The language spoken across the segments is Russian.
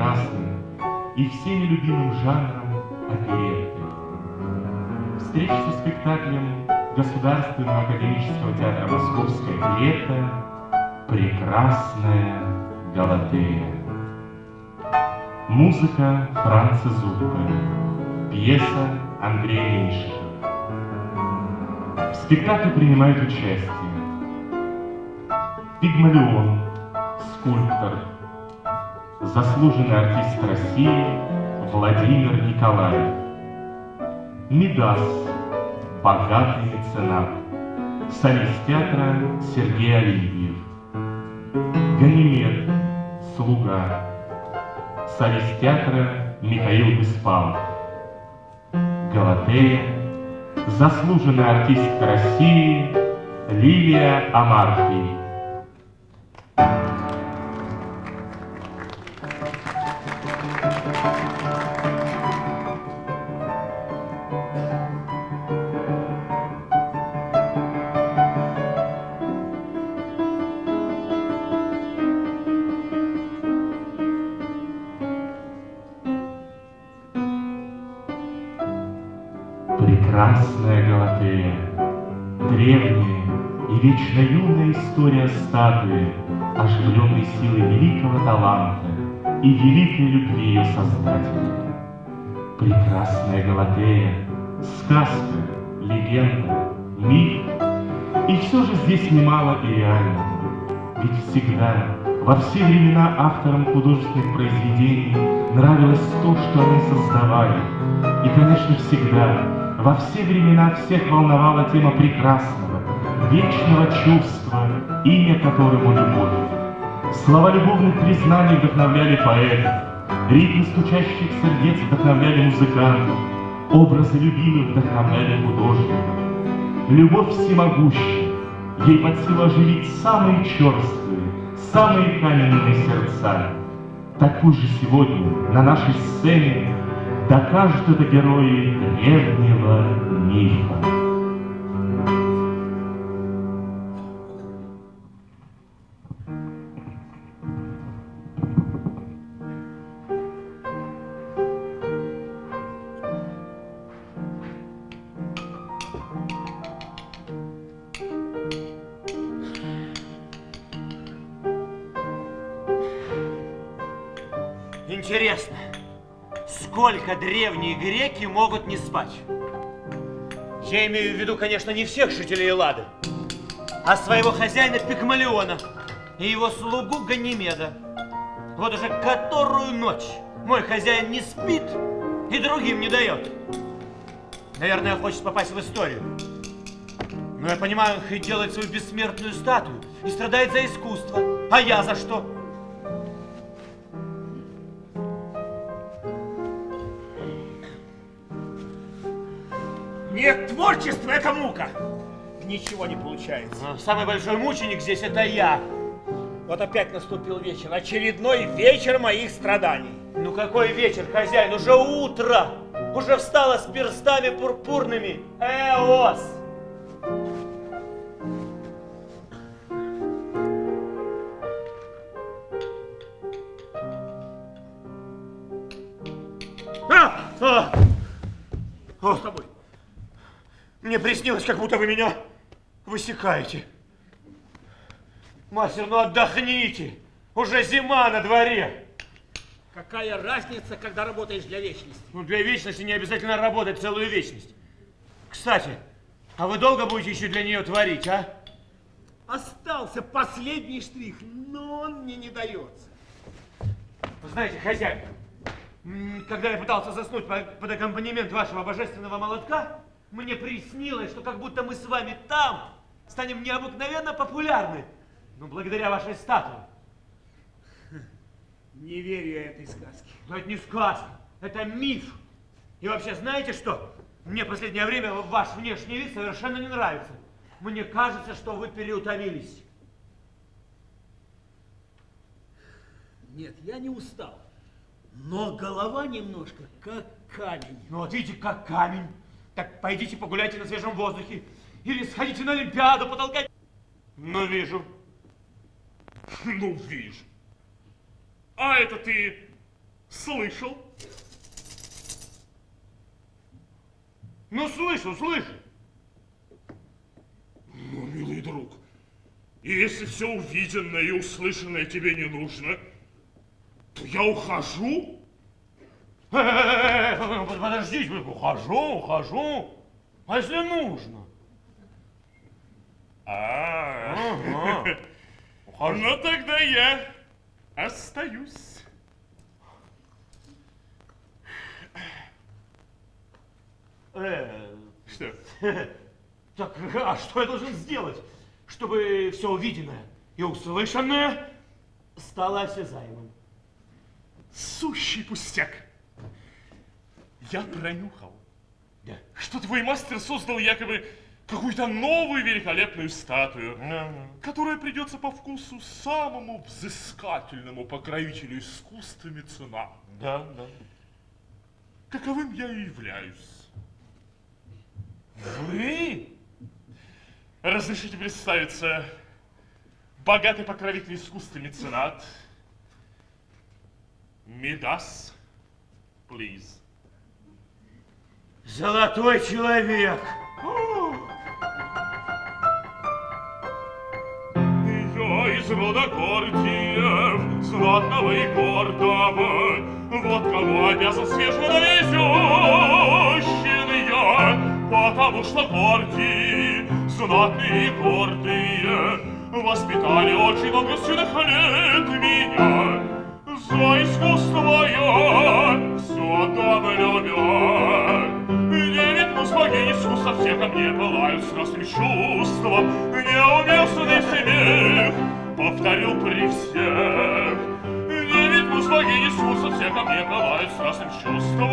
прекрасным и всеми любимым жанром оперетты. Встреча со спектаклем Государственного академического театра Московская оперетта «Прекрасная Галатея». Музыка Франца Зубка. Пьеса Андрея Меньшикова. В спектакле принимают участие Пигмалион, скульптор, заслуженный артист России Владимир Николаев, Мидас, богатый меценат, солист театра Сергей Оливьев, Ганимед, слуга, солист театра Михаил Беспалов, Галатея, заслуженная артистка России Лилия Амарфий. История статуи, оживленной силой великого таланта и великой любви ее создателя. Прекрасная Галатея, сказка, легенда, миф, и все же здесь немало и реального. Ведь всегда, во все времена авторам художественных произведений нравилось то, что они создавали. И, конечно, всегда во все времена всех волновала тема прекрасного, вечного чувства, имя которому любовь. Слова любовных признаний вдохновляли поэтов, ритмы стучащих сердец вдохновляли музыкантов, образы любимых вдохновляли художников. Любовь всемогущая, ей под силу оживить самые черствые, самые каменные сердца. Такой же сегодня на нашей сцене докажут это герои древнего мифа. Древние греки могут не спать? Я имею в виду, конечно, не всех жителей Эллады, а своего хозяина Пигмалиона и его слугу Ганимеда. Вот уже которую ночь мой хозяин не спит и другим не дает. Наверное, хочет попасть в историю. Но я понимаю, он хоть делает свою бессмертную статую и страдает за искусство. А я за что? Нет, творчество – это мука. Ничего не получается. Самый большой мученик здесь это я. Вот опять наступил вечер. Очередной вечер моих страданий. Ну какой вечер, хозяин? Уже утро! Уже встала с перстами пурпурными. Эос! А! А! О, С тобой. Мне приснилось, как будто вы меня высекаете. Мастер, ну отдохните. Уже зима на дворе. Какая разница, когда работаешь для вечности? Ну, для вечности не обязательно работать целую вечность. Кстати, а вы долго будете еще для нее творить, а? Остался последний штрих, но он мне не дается. Знаете, хозяин, когда я пытался заснуть по- под аккомпанемент вашего божественного молотка, мне приснилось, что как будто мы с вами там станем необыкновенно популярны. Ну, благодаря вашей статуе. Не верю я этой сказке. Но это не сказка, это миф. И вообще, знаете что? Мне в последнее время ваш внешний вид совершенно не нравится. Мне кажется, что вы переутомились. Нет, я не устал. Но голова немножко как камень. Ну вот видите, как камень. Так пойдите погуляйте на свежем воздухе. Или сходите на Олимпиаду, потолкать. Ну, вижу. Ну, вижу. А это ты слышал? Ну, слышу, слышу. Ну, милый друг, если все увиденное и услышанное тебе не нужно, то я ухожу. Э, Подождите, ухожу, ухожу. А если нужно? А. Ухожу. ну тогда я остаюсь. Э, Что? Так, а что я должен сделать, чтобы все увиденное и услышанное стало осязаемым? Сущий пустяк. Я пронюхал, Да. что твой мастер создал якобы какую-то новую великолепную статую, которая придется по вкусу самому взыскательному покровителю искусства мецена. Да, да. Каковым я и являюсь. Вы? Разрешите представиться, богатый покровитель искусства меценат, Мидас, please. Золотой человек. Я из рода Гордиев, знатного и гордого, вот кому обязан свеженавезёщен я, потому что Гордии, знатные и гордые, воспитали очень много сильных лет меня. За искусство я все дам любя. Богини искусства все ко мне пылают страстным чувством. Неуместный смех повторю при всех. Девять муз богини искусства все ко мне пылают страстным чувством.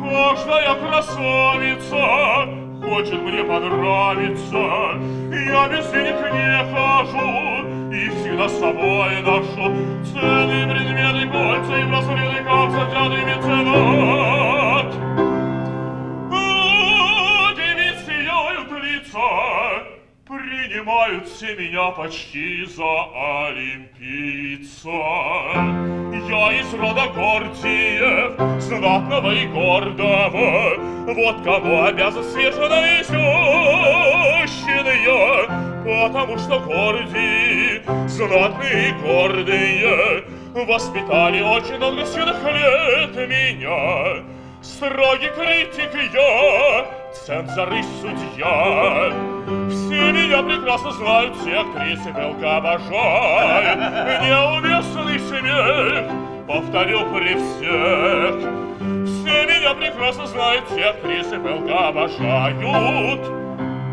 Каждая красавица хочет мне понравиться. Я без денег не хожу и всегда с собой ношу ценные предметы, кольца и браслеты, как затянутый меценат. Принимают все меня почти за олимпийца. Я из рода Гордиев, знатного и гордого, вот кому обязан свеженавезёщен я, потому что Гордии, знатные и гордые, воспитали очень сильных лет меня. Строгий критик я, цензор и судья. Все меня прекрасно знают, все актрисы пылка обожают. Неуместный смех, повторю при всех. Все меня прекрасно знают, все актрисы пылка обожают.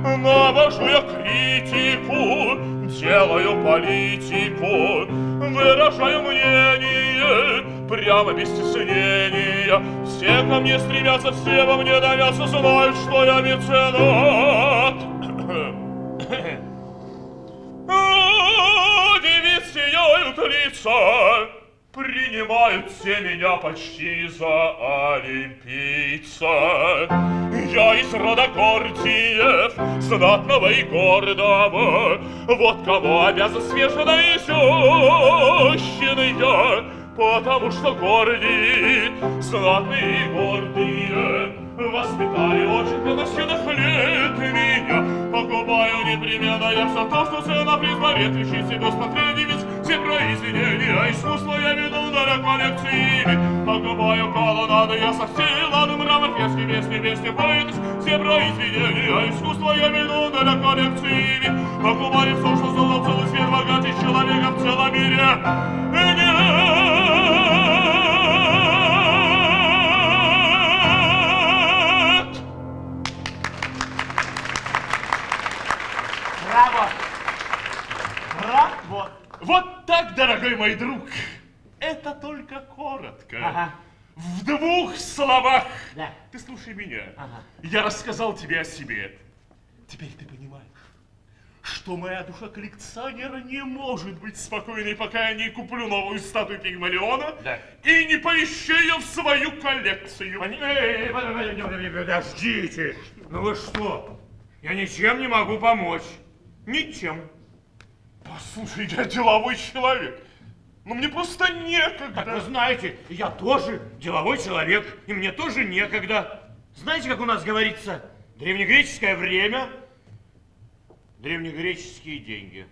Навожу я критику, делаю политику, выражаю мнение, прямо без стеснения. Все ко мне стремятся, все во мне давятся, знают, что я меценат. Девиц сияют лица, принимают все меня почти за олимпийца. Я из рода Гордиев, знатного и гордого, вот кому обязан свеженавезёщен я, потому что гордии, знатные и гордые, воспитали очень много лет меня. Покупаю непременно я все то, что цена призбавит, ищи себе смотря девиц, все произведения искусства я веду для коллекции. Покупаю колоннады, я со всей лады мрамор, фрески, песни, песни, поэзис, все произведения искусства я веду для коллекции. Покупаю все, что создал целый свет, богатый человека в целом мире. Нет! Мой друг. Это только коротко. Ага. В двух словах. Да. Ты слушай меня. Ага. Я рассказал тебе о себе. Теперь ты понимаешь, что моя душа коллекционера не может быть спокойной, пока я не куплю новую статую Пигмалиона Да. и не поищу ее в свою коллекцию. Эй, эй, Подождите! Ну вы что? Я ничем не могу помочь. Ничем. Послушай, я деловой человек. Ну мне просто Так вы некогда. знаете, я тоже деловой человек, и мне тоже некогда. Знаете, как у нас говорится, древнегреческое время, древнегреческие деньги.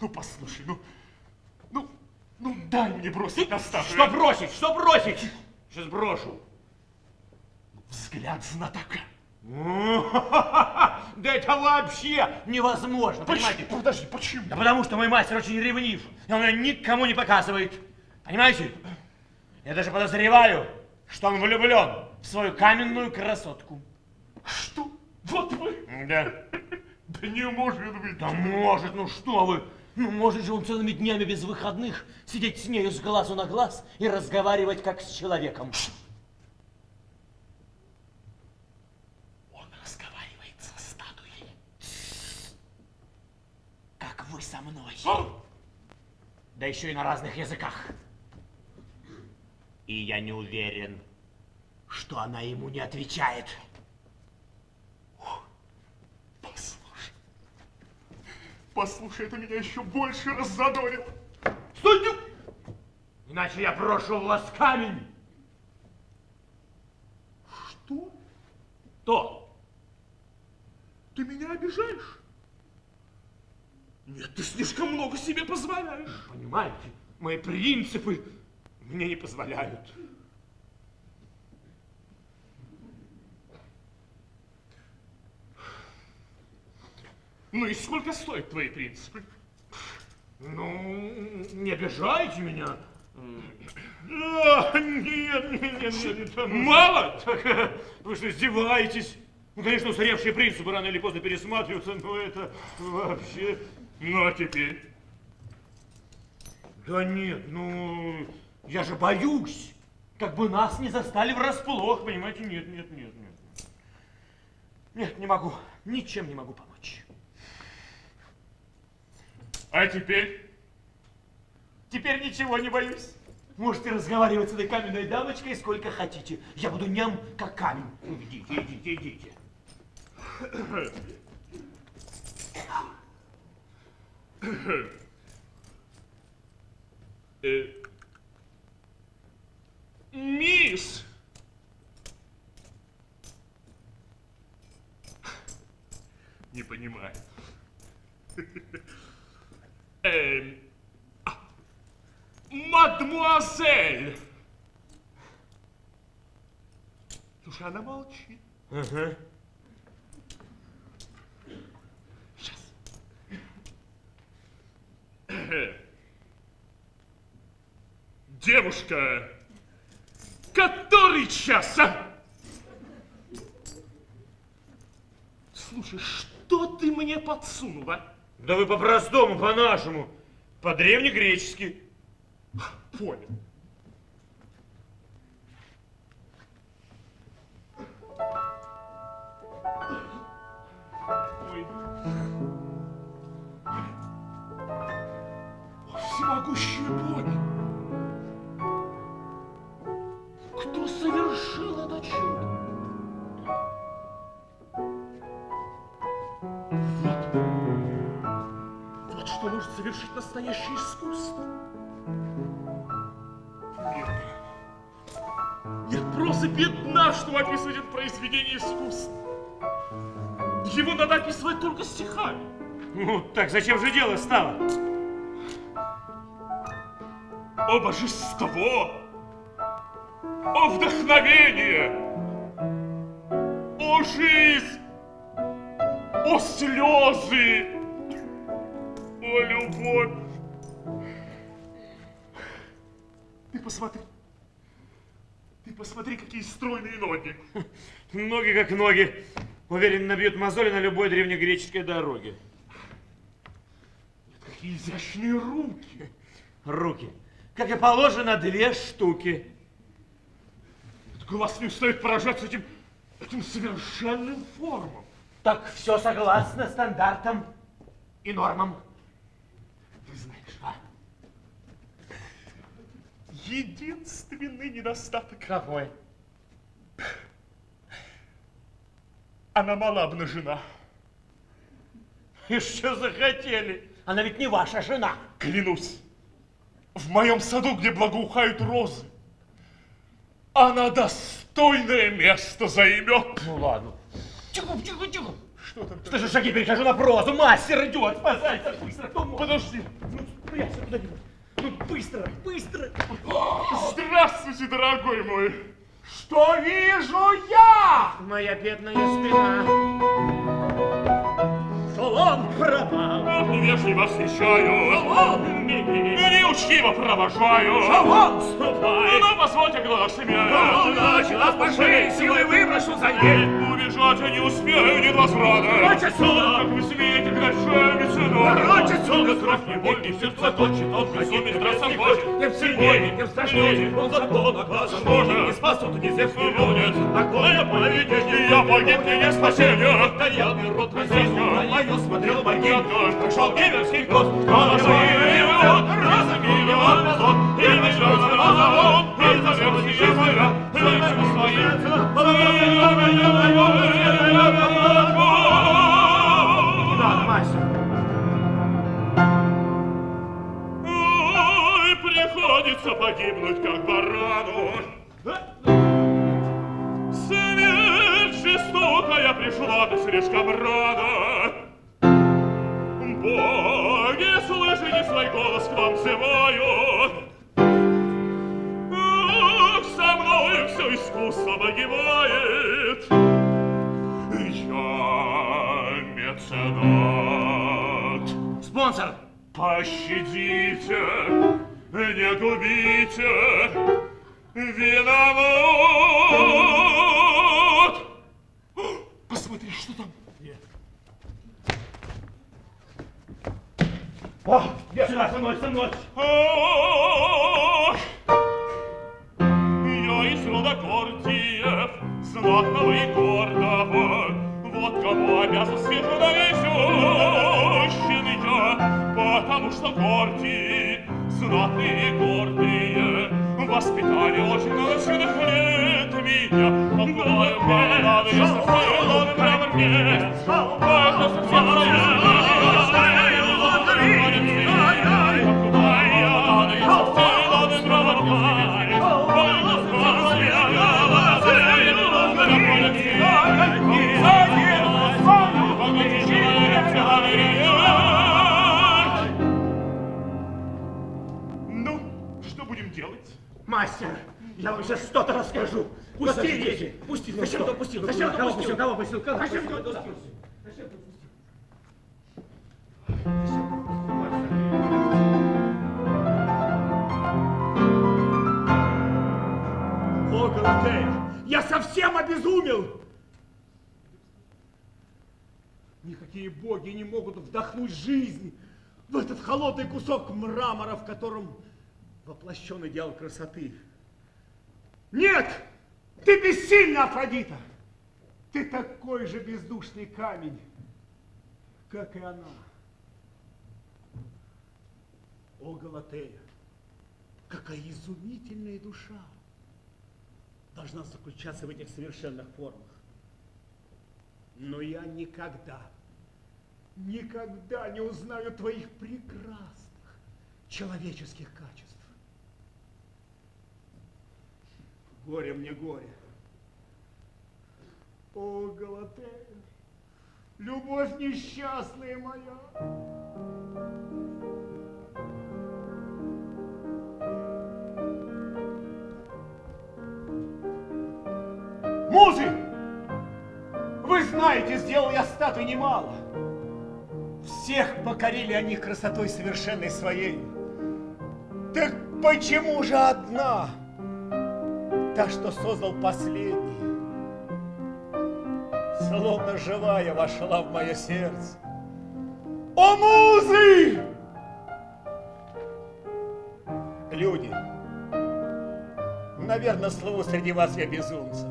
Ну послушай, ну, ну, ну дай мне бросить на статую. Что бросить? Что бросить? Сейчас брошу. Взгляд знатока. Да это вообще невозможно, понимаете? Почему? Подожди, почему? Да потому что мой мастер очень ревнив, и он ее никому не показывает. Понимаете? Я даже подозреваю, что он влюблен в свою каменную красотку. Что? Вот вы? Да. Да не может быть. Да может, ну что вы? Ну может же он целыми днями без выходных сидеть с нею с глазу на глаз и разговаривать как с человеком. Он разговаривает со статуей. Как вы со мной. Да еще и на разных языках. И я не уверен, что она ему не отвечает. Послушай. Послушай, это меня еще больше раззадорило. Стойте! Иначе я брошу в вас камень. Что? То. Ты меня обижаешь? Нет, ты слишком много себе позволяешь. Понимаете, мои принципы мне не позволяют. Ну и сколько стоят твои принципы? Ну, не обижайте меня. А, нет, нет, нет, нет, нет. Мало? Так, э, вы что, издеваетесь? Ну, конечно, устаревшие принципы рано или поздно пересматриваются, но это вообще... Ну а теперь? Да нет, ну, я же боюсь, как бы нас не застали врасплох, понимаете? Нет, нет, нет, нет. Нет, не могу, ничем не могу помочь. А теперь? Теперь ничего не боюсь. Можете разговаривать с этой каменной дамочкой сколько хотите. Я буду ням, как камень. Идите, идите, идите. Э, мисс! Не понимаю. Эм, Мадмуазель! Слушай, она молчит. Ага. Девушка, который час, а? Слушай, что ты мне подсунула? Да вы по-простому, по-нашему, по-древнегречески. Понял. О, всемогущий Бог! Кто совершил это чудо? Вот. Вот что может совершить настоящее искусство. Нет. Нет, просто бедна, чтобы описывать это произведение искусства. Его надо описывать только стихами. Ну, так зачем же дело стало? О божество! О вдохновение! О жизнь! О слезы! О любовь! Ты посмотри. Ты посмотри, какие стройные ноги. Ноги как ноги. Уверен, набьют мозоли на любой древнегреческой дороге. Какие изящные руки. Руки. Как и положено, две штуки. Глаз не устает поражаться этим, этим совершенным формам. Так все согласно стандартам и нормам. Ты знаешь, а? Единственный недостаток. Какой? Она мала обнажена. И что захотели? Она ведь не ваша жена. Клянусь, в моем саду, где благоухают розы, она достойное место займет. Ну ладно. Тихо, тихо, тихо. Что там? Что же шаги перехожу на прозу? Мастер идет, спасайся, быстро, кто может? Подожди. Ну, спрячься куда-нибудь. Ну, быстро, быстро. Здравствуйте, дорогой мой. Что вижу я? Моя бедная спина. Салон пропал. Невежливо встречаю. Салон беги. Неучтиво провожаю. Салон ступай. Ну, позвольте глаз себя. Начала пошли, силой выброшу за ней. Убежать я не успею, нет возврата. Прочь отсюда! Как вы смеете грешами ценой? Прочь отсюда! Кровь не боль, не сердце точит, он безумец, здравствуй, хочет. Тем сильнее, тем страшнее, он закон наказан. Что Не спасут ни земли, будет? Такое поведение, Я погиб, не спасение. Мир рот разъяснен, а я смотрел боги. Я тоже. Пришел Кеверский гость, Голоса миллион, приходится погибнуть, как барану. Смерть жестокая пришла ты слишком рано. Боги, слышите свой голос к вам взываю. Ах, со мною все искусство погибает. Я меценат. Спонсор. Пощадите, не губите, виноват. Посмотри, что там. О, сюда, со мной, со мной. Я из рода Гордиев, знатного и гордого, вот кому обязан свеженавесющен я, потому что Гордии, знатные и гордые, воспитали очень научных лет меня. Мною надо, я совсем прямо мне, это совсем Ну, Пустите! Пустите! Зачем кто пустил? Зачем кто пустил? Кого пустил? Кого Зачем кто пустил? О, Галатея, я совсем обезумел! Никакие боги не могут вдохнуть жизнь в этот холодный кусок мрамора, в котором воплощен идеал красоты. Нет! Ты бессильна, Афродита! Ты такой же бездушный камень, как и она. О, Галатея, какая изумительная душа должна заключаться в этих совершенных формах. Но я никогда, никогда не узнаю твоих прекрасных человеческих качеств. Горе мне, горе. О, Галатея, любовь несчастная моя. Музы! Вы знаете, сделал я статуй немало. Всех покорили они красотой совершенной своей. Так почему же одна? Та, что создал последний. Словно живая вошла в мое сердце. О, музы! Люди, наверное, слову среди вас я безумца.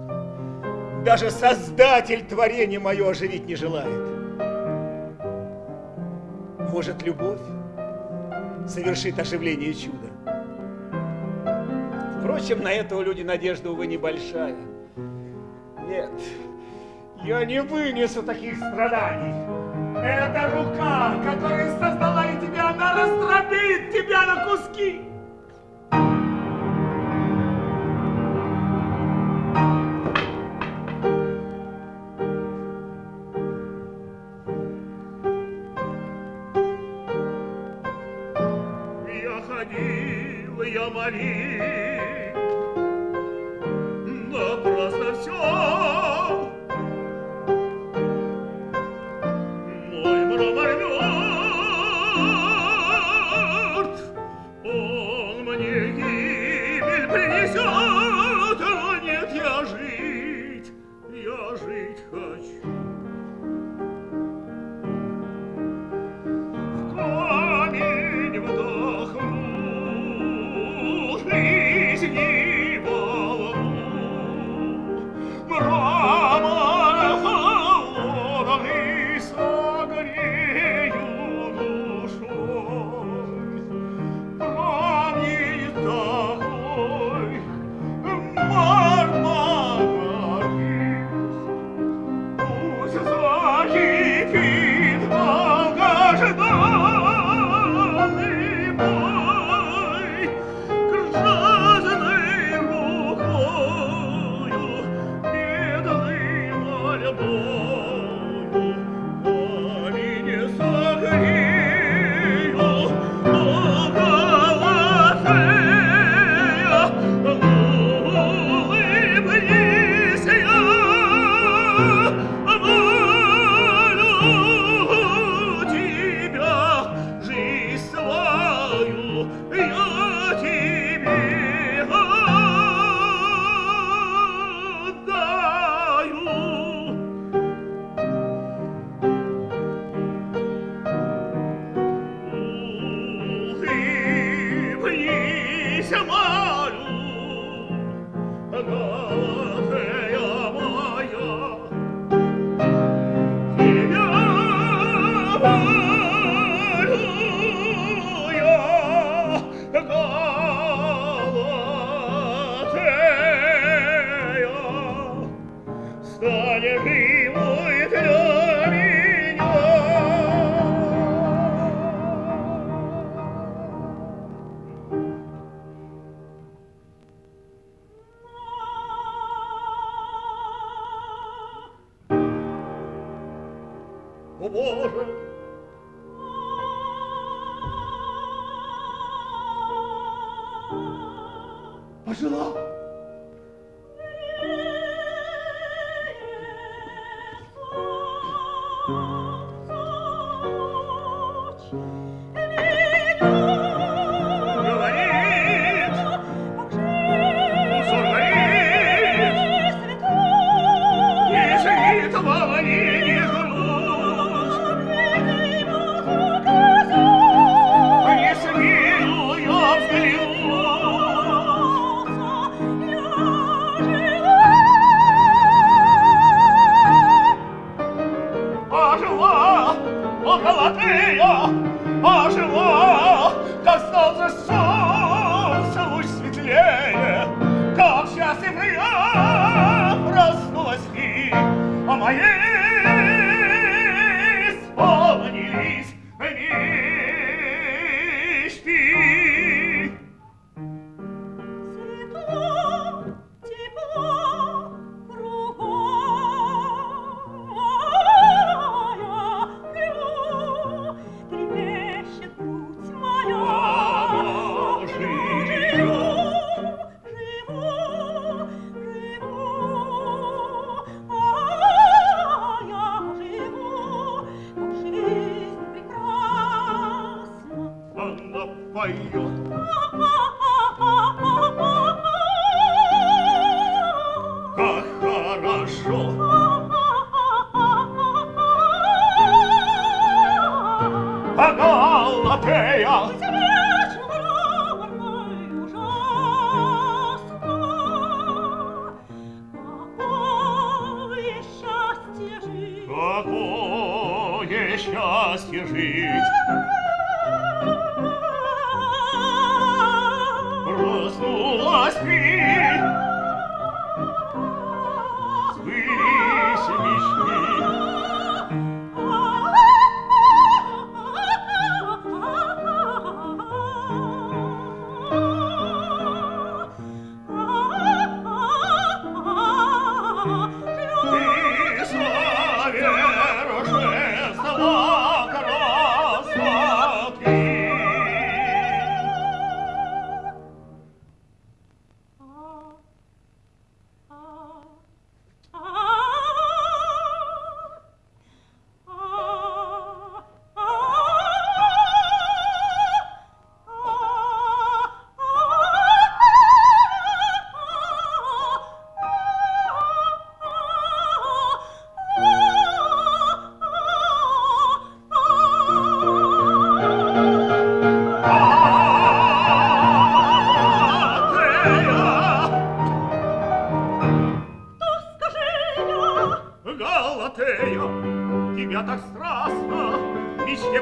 Даже Создатель творения мое оживить не желает. Может, любовь совершит оживление чуда? Впрочем, на это у людей надежда, увы, небольшая. Нет, я не вынесу таких страданий. Эта рука, которая создала и тебя, она раздробит тебя на куски. Я ходил, я молил,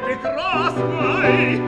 прекрасной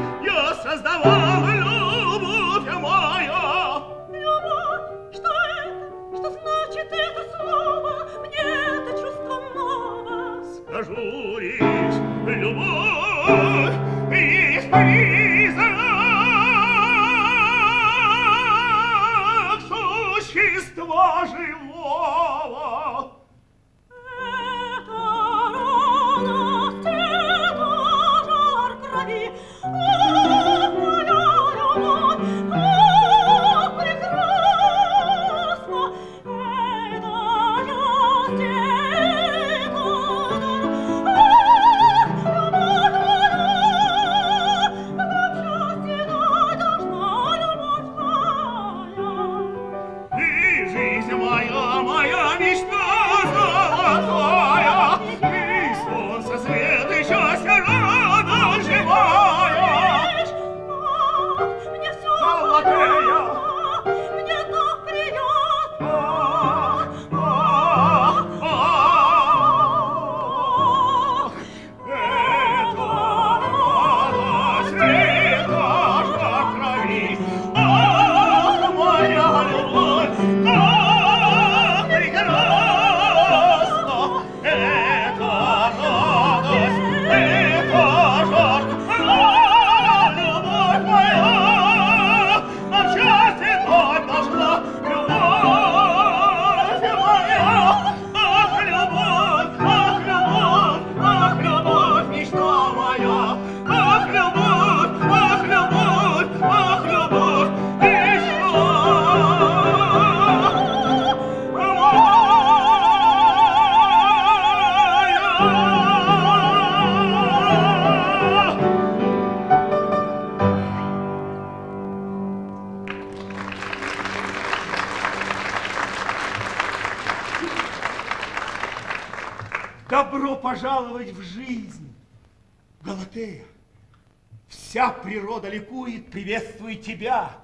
природа ликует, приветствует тебя.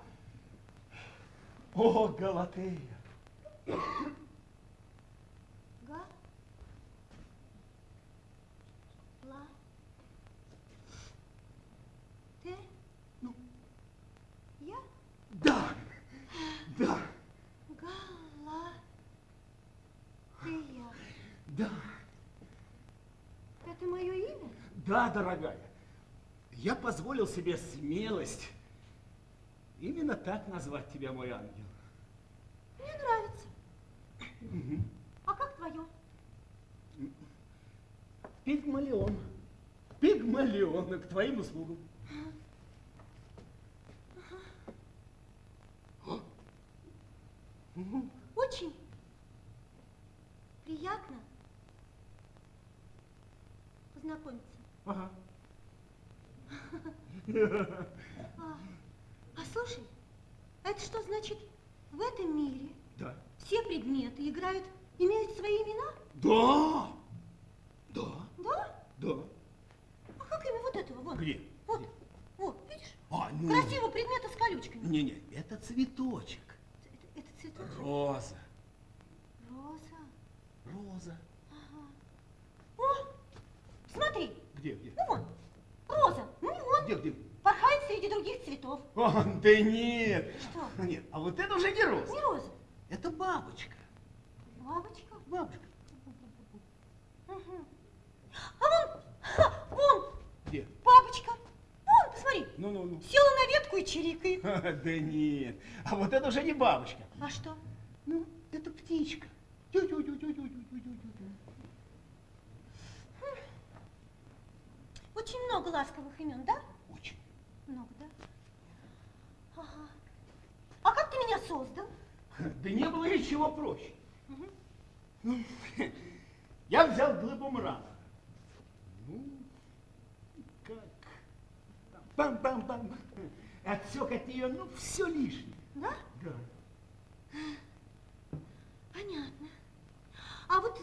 О, Галатея! Га? Ла? Ты? Ну. Я? Да, да, Гала. Ты я. да, Это мое имя? да, дорогая. Я позволил себе смелость именно так назвать тебя, мой ангел. Мне нравится. А как твое? Пигмалион. Пигмалион к твоим услугам. Очень приятно познакомиться. Ага. А, а слушай, это что значит в этом мире Да. все предметы играют, имеют свои имена? Да. Да. Да? Да. А как имя вот этого? Вон. Где? Вот. Где? Вот, видишь? А, ну. Красивый предмет с колючками. Не-не, это цветочек. Это, это цветочек. Роза. Роза. Роза. О, смотри. Где, где? Ну вон. Роза. Ну вот. Где, где? Порхает среди других цветов. О, да нет. Что? Нет, а вот это уже не роза. Не роза. Это бабочка. Бабочка. Бабочка. А вон, ха, вон, Где? бабочка. Вон, посмотри. Ну-ну-ну. Села на ветку и чирикает. Да нет. А вот это уже не бабочка. А что? Ну, это птичка. Тю-тю-тю-тю-тю-тю-тю-тю. Очень много ласковых имен, да? Очень. Много, да? Ага. А как ты меня создал? Да не было ничего проще. Ну, я взял глыбу мрамора. Ну, как? Бам-бам-бам. Отсек от нее, ну, все лишнее. Да? Да. Понятно. А вот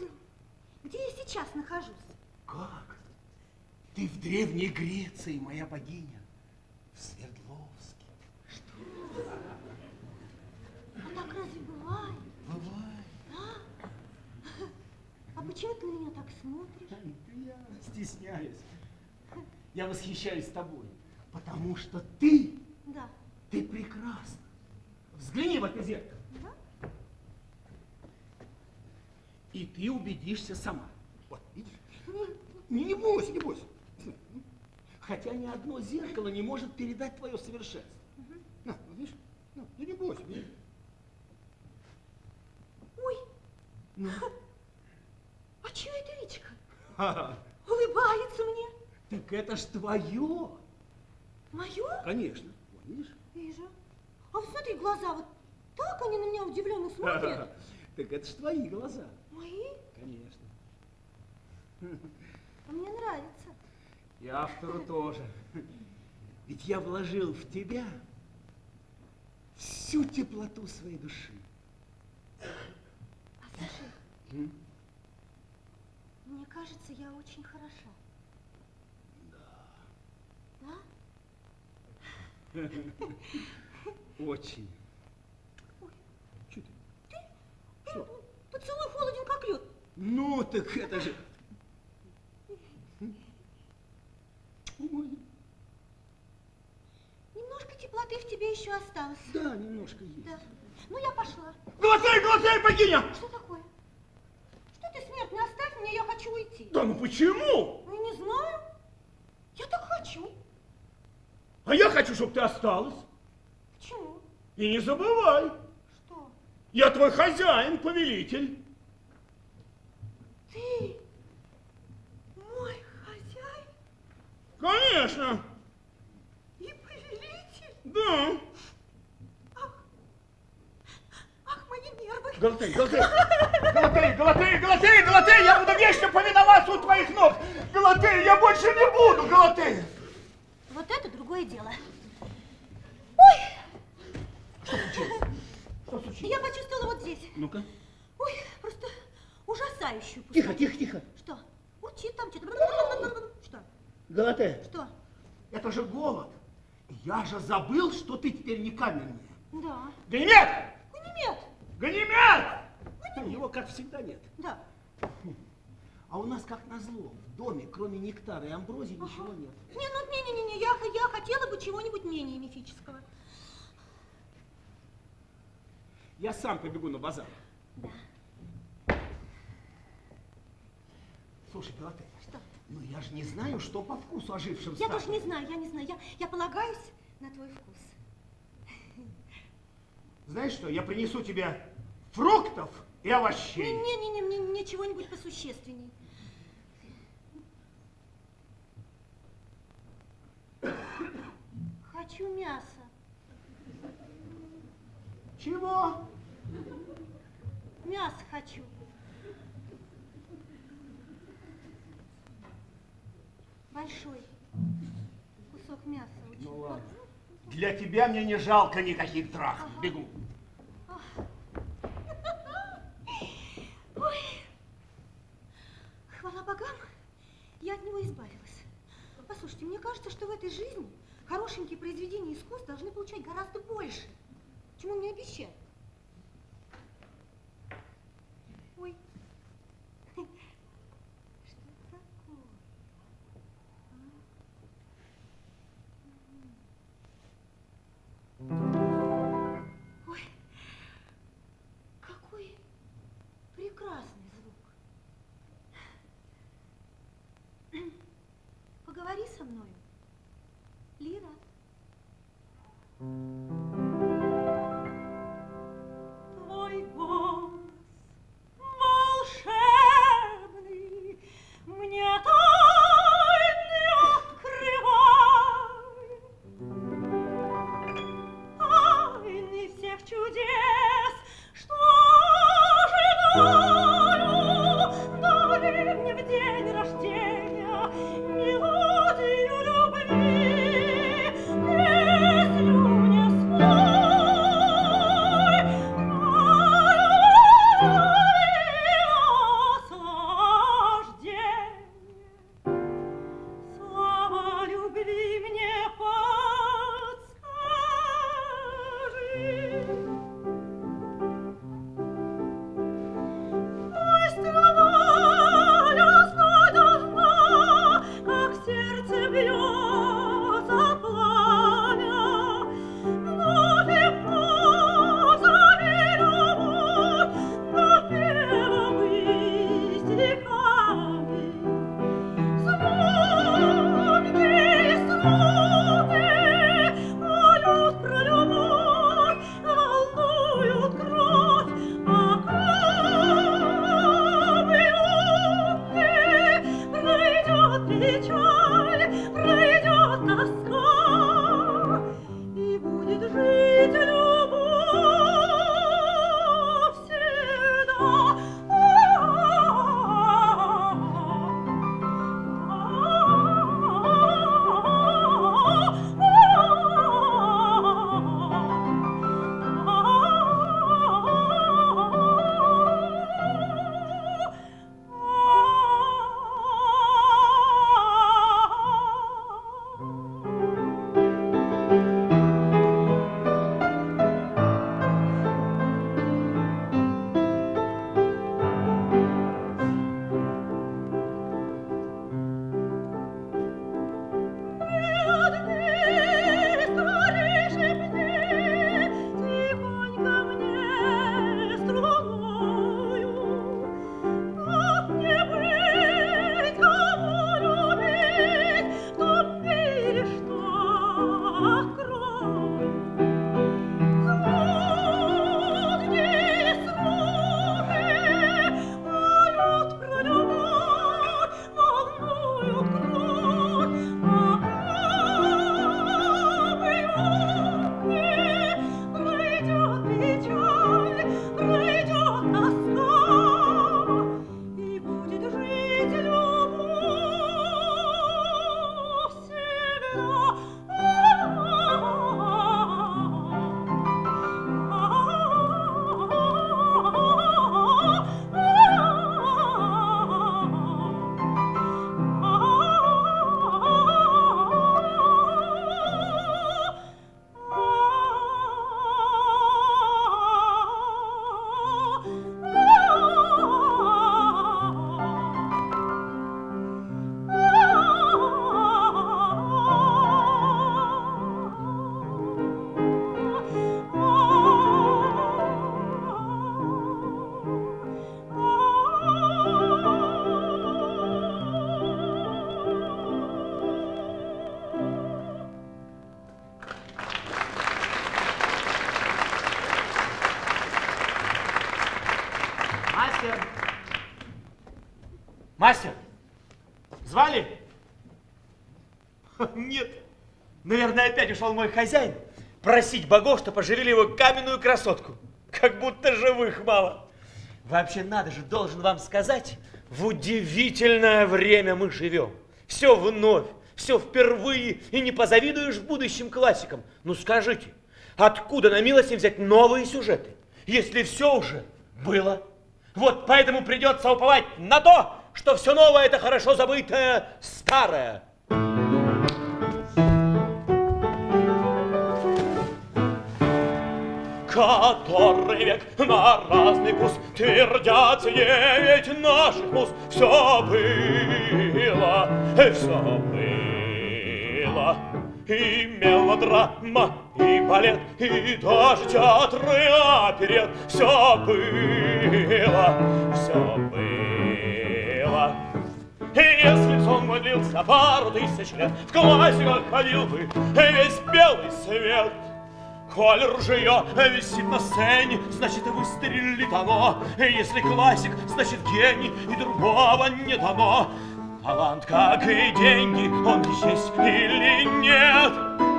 где я сейчас нахожусь? Как? Ты в Древней Греции, моя богиня. В Свердловске. Так разве бывает? Бывает. А почему ты на меня так смотришь? Да Я стесняюсь. Я восхищаюсь тобой, потому что ты, Да. ты прекрасна. Взгляни в это зеркало. Да? И ты убедишься сама. Вот, видишь? Не, не бойся, не бойся. Хотя ни одно зеркало не может передать твое совершенство. На, вот видишь? Ну, ну не бойся. видишь? Ой, Ну. а чье это личико? Улыбается мне. Так это ж твое. Мое? Конечно. Вот, видишь? Вижу. А вот смотри, глаза вот так они на меня удивленно смотрят. Так это ж твои глаза. Мои? Конечно. А мне нравится. И автору тоже. Ведь я вложил в тебя всю теплоту своей души. А слушай, М? мне кажется, я очень хороша. Да. Да? Очень. Чё ты? Что? Поцелуй холоден, как лед. Ну, так это же... Ой, Немножко теплоты в тебе еще осталось. да, немножко есть. Да. Ну, я пошла. Глотай, глотай, богиня! Что такое? Что ты, смерть, не оставь меня, я хочу уйти. Да ну почему? Ну, не знаю. Я так хочу. А я хочу, чтобы ты осталась. Почему? И не забывай, Что? я твой хозяин, повелитель. Ты мой хозяин Конечно, и повелитель? да. Ах, мои нервы. Галатей, Галатей, Галатей, Галатей, Галатей, Галатей, я буду вечно повиноваться у твоих ног. Галатей, я больше не буду, Галатей. Вот это другое дело. Ой, Что случилось? я почувствовала вот здесь. Ну-ка. Ой, просто ужасающую пустоту. Тихо, тихо, тихо. Что? Урчит там что-то. Что? Галатей, Что? это же голод. Я же забыл, что ты теперь не каменная. Да. Ганимед! Ганимед! Ганимед! Его, как всегда, нет. Да. А у нас, как назло, в доме, кроме нектара и амброзии, ничего нет. Не, ну, не-не-не, я, я хотела бы чего-нибудь менее мифического. Я сам побегу на базар. Да. Слушай, Галатей, Что? ну я же не знаю, что по вкусу ожившим Я тоже не знаю, я не знаю. Я, я полагаюсь на твой вкус. Знаешь что, я принесу тебе фруктов и овощей. Не-не-не, мне, мне чего-нибудь посущественней. Хочу мясо. Чего? Мясо хочу. Большой кусок мяса. Очень. Ну ладно. Для тебя мне не жалко никаких драх. Бегу. Мастер! Звали? Нет. Наверное, опять ушел мой хозяин просить богов, что поживили его каменную красотку. Как будто живых мало. Вообще, надо же, должен вам сказать, в удивительное время мы живем. Все вновь, все впервые, и не позавидуешь будущим классикам. Ну скажите, откуда на милости взять новые сюжеты, если все уже было? Вот поэтому придется уповать на то, что все новое это хорошо забытое старое. Который век на разный вкус Твердят девять наших муз Все было, все было. И мелодрама, и балет, и даже театры оперет Все было, все было и если сон мой длился пару тысяч лет, В классиках ходил бы весь белый свет. Коль ружье висит на сцене, значит выстрелит оно. Если классик, значит гений, и другого не дано. Талант, как и деньги, он есть или нет?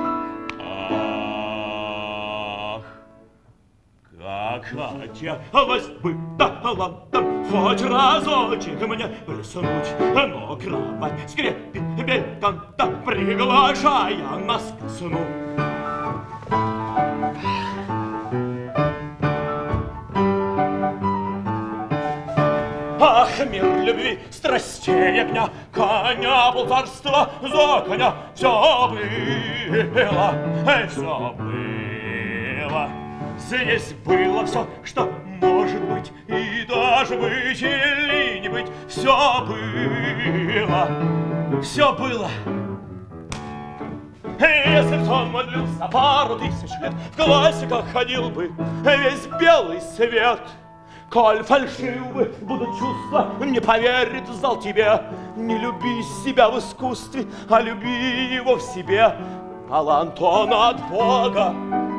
Ах, как хотелось бы талантом хоть разочек мне блеснуть, но кровать скрепит бетон, приглашая нас к сну. Ах, мир любви, страстей огня, коня полцарства за коня, все было, все было. Здесь было все, что может быть, и даже быть или не быть, все было, все было. Если б сон мой длился пару тысяч лет, В классиках ходил бы весь белый свет. Коль фальшивы будут чувства, не поверит зал тебе. Не люби себя в искусстве, а люби его в себе. Талант он от Бога.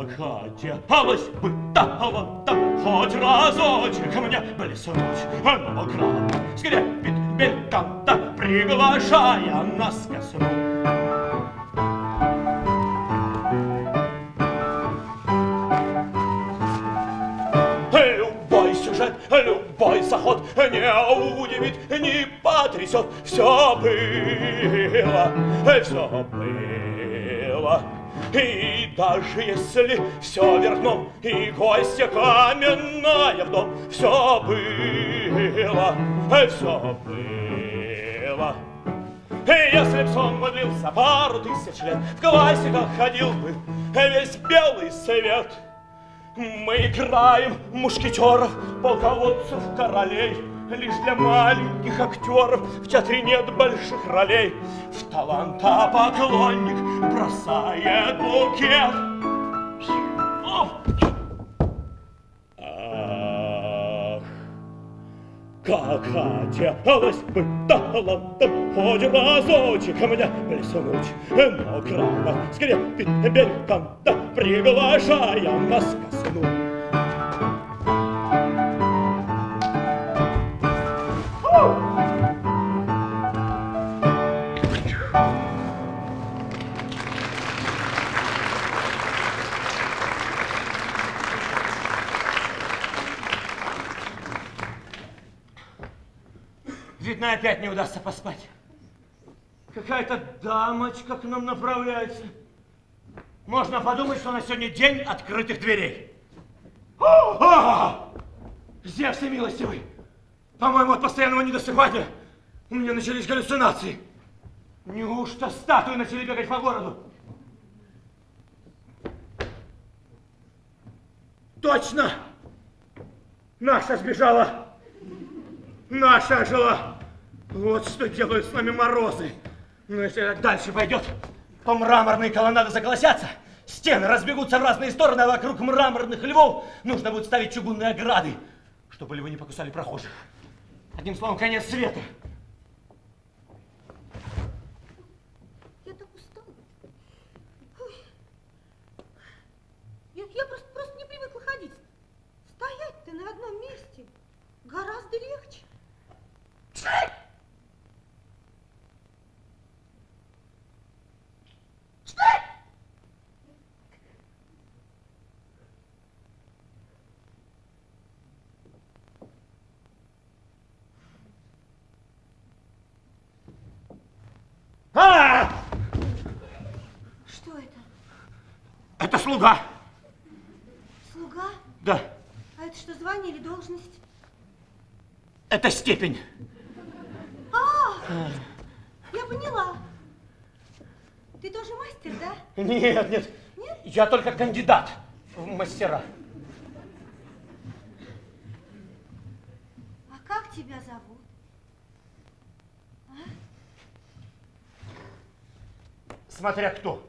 Как хотелось бы талантом хоть разочек мне блеснуть, но краб скрепит бетон, приглашая нас ко сну. Любой сюжет, любой заход не удивит, не потрясет. Все было, все было. И даже если все дном, и гостья каменная в дом, все было, все было. И если б сон мой длился пару тысяч лет, в классиках ходил бы весь белый свет. Мы играем мушкетеров, полководцев, королей. Лишь для маленьких актеров в театре нет больших ролей. В таланта поклонник бросает букет. Ах, как хотелось бы талантом хоть разочек мне блеснуть, но кровать скрепит бетон, да приглашая нас ко. Опять не удастся поспать. Какая-то дамочка к нам направляется. Можно подумать, что на сегодня день открытых дверей. О! О! Милостивый! По-моему, от постоянного недосыпания у меня начались галлюцинации. Неужто статуи начали бегать по городу? Точно! Наша сбежала! Наша жила! Вот что делают с нами морозы. Но если так дальше пойдет, то мраморные колоннады заколосятся, стены разбегутся в разные стороны, а вокруг мраморных львов нужно будет ставить чугунные ограды, чтобы львы не покусали прохожих. Одним словом, конец света. Я так устала. Ой, А! Что это? Это слуга. Слуга? Да, А это что, звание или должность? Это степень. А, я поняла. Ты тоже мастер, да? Нет, нет, Нет? я только кандидат в мастера. А как тебя зовут? Смотря кто.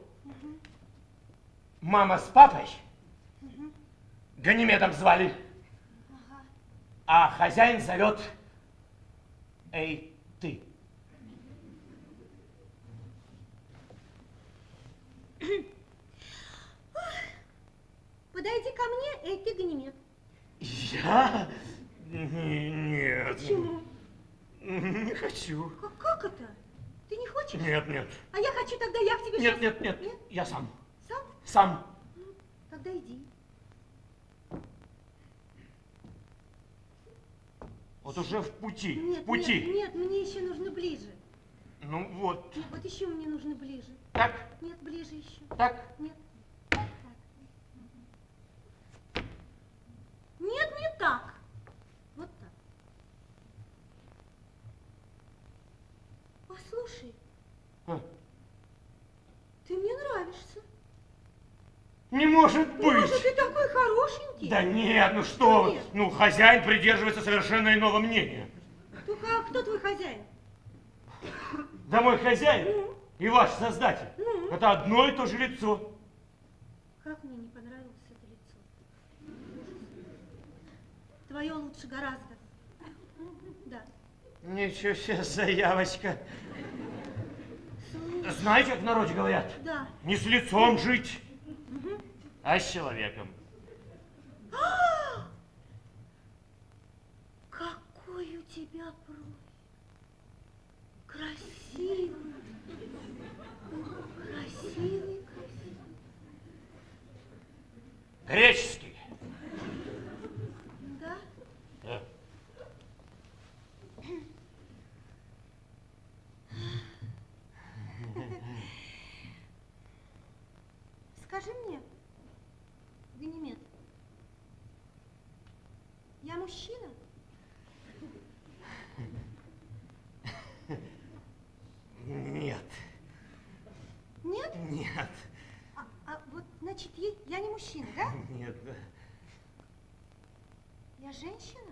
Мама с папой Ганимедом звали. А хозяин зовет Эй, ты. Подойди ко мне, эй, ты Ганимед. Я? Нет. Почему? Не хочу. Как, как это? Ты не хочешь? Нет, нет. А я хочу, тогда я к тебе Нет, щас- нет, нет. Нет? Я сам. Сам? Сам. Тогда иди. Вот уже в пути. Нет, в пути. нет, нет, мне еще нужно ближе. Ну вот. Вот еще мне нужно ближе. Так, Нет, ближе еще. так. Нет. Так. Нет, не так. Вот так. Послушай, А, ты мне нравишься. Не может быть. Боже, ты хорошенький. Да нет, ну что вы. Ну, хозяин придерживается совершенно иного мнения. Только а кто твой хозяин? Да мой хозяин Ну? и ваш создатель. Ну? Это одно и то же лицо. Как мне не понравилось это лицо. Твое лучше гораздо. Да. Ничего себе заявочка. Знаете, как в народе говорят? Да. Не с лицом жить, а с человеком. Какой у тебя бровь. Красивый. Красивый, красивый. Греческий. Да? Да. Скажи мне, Ганимед, я мужчина? Нет, Нет? нет, А, а вот, значит, я, не мужчина, да? нет. да. Я женщина?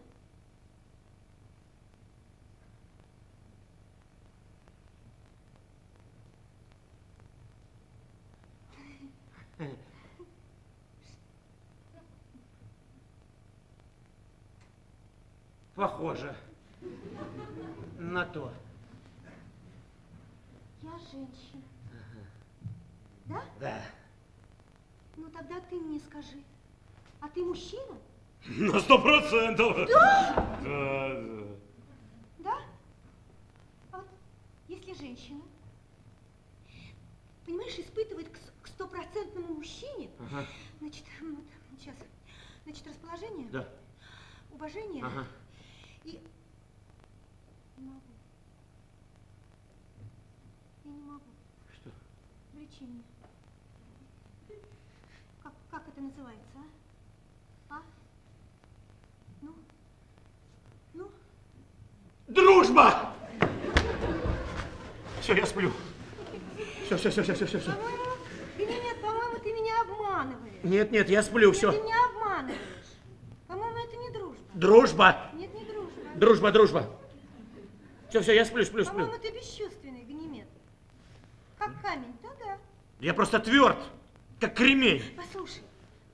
Похоже на то. Я женщина. Да? Да. Ну тогда ты мне скажи. А ты мужчина? На сто процентов. Да? Да, Да? А вот если женщина, понимаешь, испытывает к стопроцентному мужчине, Ага. значит, сейчас, значит, расположение, Да. уважение Ага. И... Не могу. Я не могу. Что? Влечение. Как, как это называется, а? А? Ну? Ну? Дружба! Все, я сплю. Все, все, все, все, все, все. По-моему, ты меня, по-моему, ты меня обманываешь. Нет, нет, я сплю, Ты все. меня обманываешь. По-моему, это не дружба. Дружба! Дружба. Дружба. Все, все, я сплю, сплю, сплю. По-моему, ты бесчувственный, Ганимед. Как камень, да-да. Я просто тверд, как кремень. Послушай,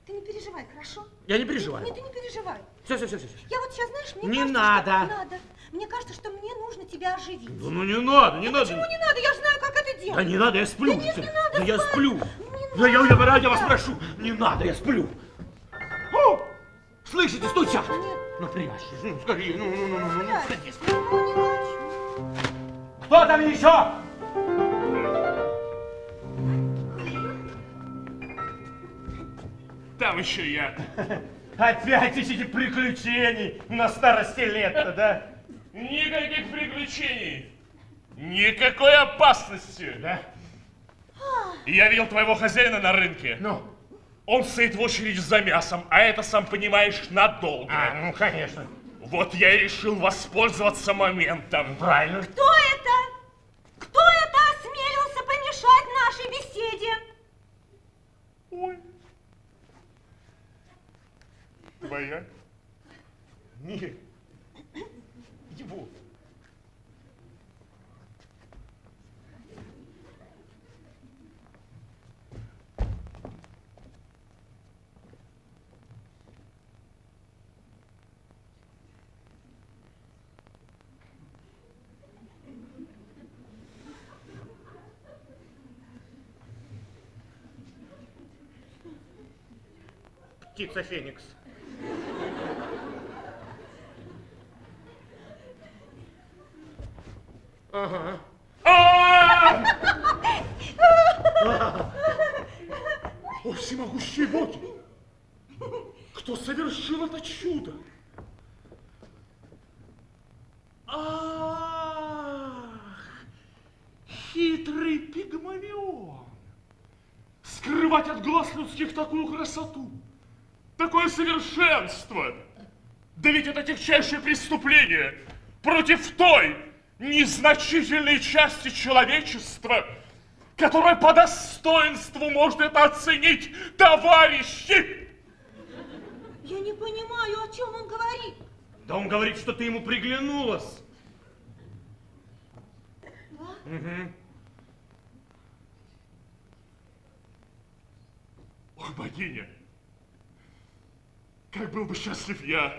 ты не переживай, хорошо? Я не переживаю. Нет, ты не переживай. Все, все, все, все. Я вот сейчас, знаешь, мне Не кажется, надо. Что... Надо. Мне кажется, что мне нужно тебя оживить. Ну, ну не надо, не надо. Почему не надо? Я же знаю, как это Да делать. не надо, я сплю. Да нет, не надо Да я спать. сплю. Не Да я, я, ради вас надо. прошу. Не надо, я сплю. О, слышите, стучат. Нет. Ну, прячь, ну, скорее, ну, ну, ну, ну, ну, Я садись. ну, не хочу. Кто там еще? Там еще я. Опять ищите приключений на старости лет да? Никаких приключений. Никакой опасности. Да? Я видел твоего хозяина на рынке. Ну? Он стоит в очереди за мясом, а это, сам понимаешь, надолго. А, ну, конечно. Вот я и решил воспользоваться моментом. Правильно. Кто это? Кто это осмелился помешать нашей беседе? Ой. Твоя? Нет. Его. Птица Феникс. Ага. А! О, всемогущие боги! Кто совершил это чудо? Ах, хитрый пигмалион! Скрывать от глаз людских такую красоту, такое совершенство! Да ведь это тягчайшее преступление против той незначительной части человечества, которая по достоинству может это оценить, товарищи! Я не понимаю, о чем он говорит. Да он говорит, что ты ему приглянулась. Ох, богиня, как был бы счастлив я,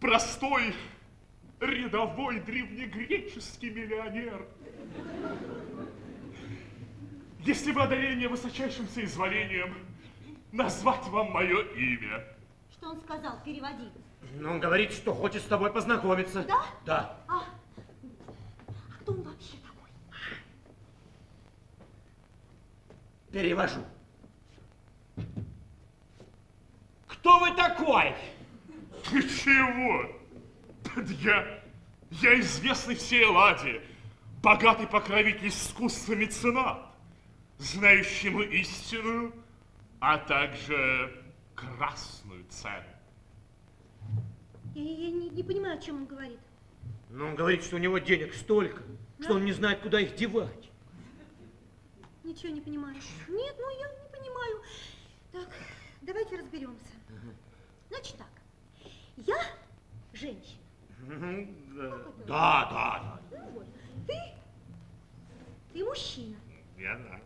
простой, рядовой древнегреческий миллионер. Если бы одарили меня высочайшим соизволением назвать вам мое имя. Что он сказал? Переводи. Но он говорит, что хочет с тобой познакомиться. Да? Да. А, а кто он вообще такой? Перевожу. Кто вы такой? Ты чего? Да я, я известный всей Элладе, богатый покровитель искусства меценат, знающему истинную, а также красную цену. Я, я не, не понимаю, о чем он говорит. Но он говорит, что у него денег столько, что он не знает, куда их девать. Ничего не понимаешь? Нет, ну я не понимаю. Так, давайте разберемся. Значит так, я женщина. Да, да, да. Ну вот, ты, ты мужчина. Я да.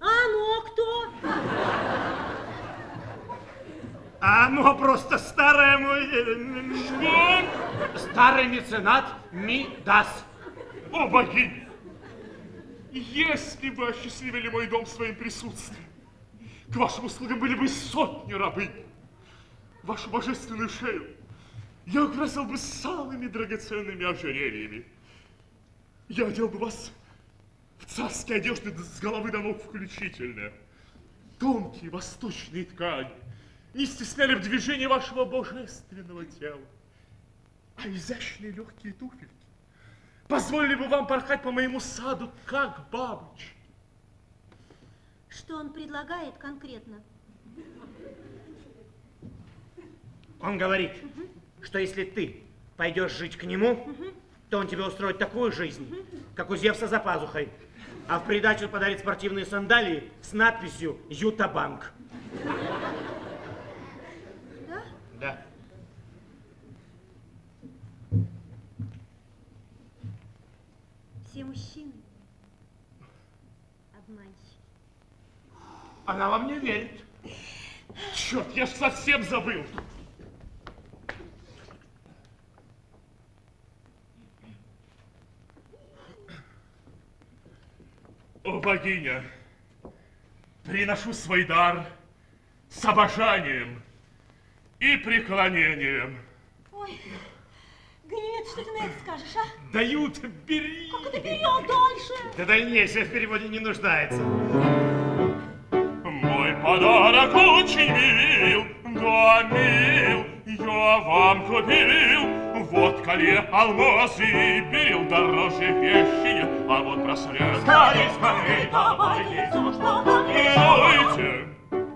А ну, кто? А ну, просто старая мой... э, Старый меценат Мидас. О, богиня! Если бы осчастливили мой дом своим присутствием, к вашим услугам были бы сотни рабынь. Вашу божественную шею я украсил бы самыми драгоценными ожерельями. Я одел бы вас в царские одежды с головы до ног включительно. Тонкие восточные ткани не стесняли бы движение вашего божественного тела. А изящные легкие туфельки позволили бы вам порхать по моему саду, как бабочки. Что он предлагает конкретно? Он говорит, что если ты пойдешь жить к нему, то он тебе устроит такую жизнь, как у Зевса за пазухой. А в придачу подарит спортивные сандалии с надписью «Ютабанк». Да? Да. Она вам не верит. Черт, я ж совсем забыл. О, богиня, приношу свой дар с обожанием и преклонением. Ой, Ганимед, что ты на это скажешь, а? Дают, бери. Как это берем дальше? Да дальнейшее в переводе не нуждается. Мой подарок очень мил, да мил, я вам купил. Вот колье, алмазы, берил дороже вещи, а вот браслет. Скорей, скорей, давайте все, что там. Давайте.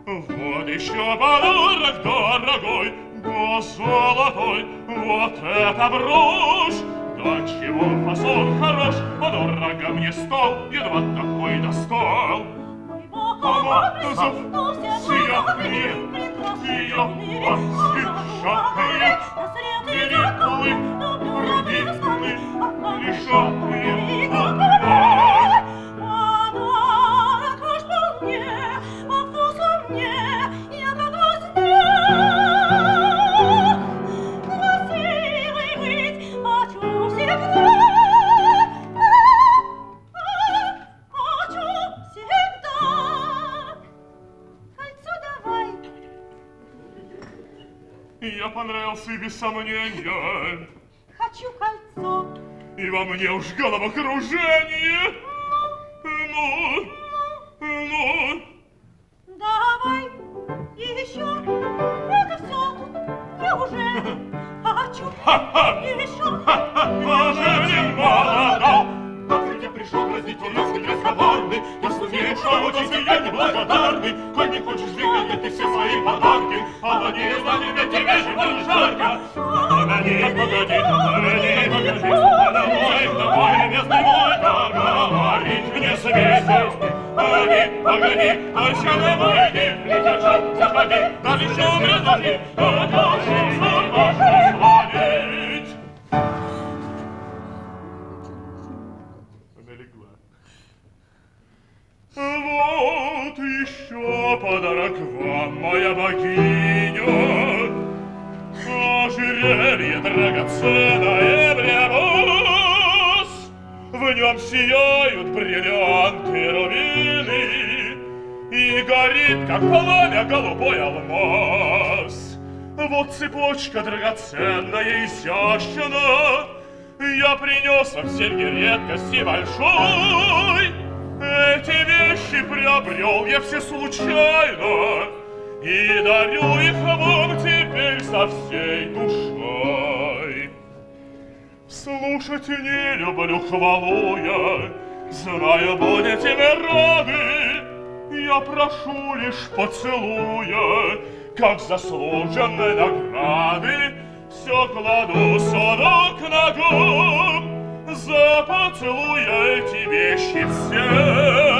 Вот еще подарок дорогой, да золотой, вот это брошь. Да чего фасон хорош, дорого мне стол, едва такой достал. Мой бог, образ, ну все Сиях мы мне, прекрасны, ее мире, ласки, шапкает, на свет Понравился и без сомнения, Хочу кольцо. и во мне уж головокружение. Ну, ну, Давай еще. Это все. Неужели? Хочу еще. Неужели мало дал? Как я пришел, простите, нас не разговорный, Я сумею, что очень я неблагодарный, Коль не хочешь выгадать ты все свои подарки, А на не знали, ведь тебе же было жарко. Погоди, погоди, погоди, погоди, Домой, домой, местный мой, Говорить мне смейся. Погоди, погоди, только домой, не хочу, заходи, Даже еще умереть, а дальше сам свалить. Прошу лишь поцелуя, Как заслуженной награды, Все кладу сорок ногам, За поцелуй эти вещи все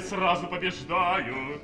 сразу побеждаю.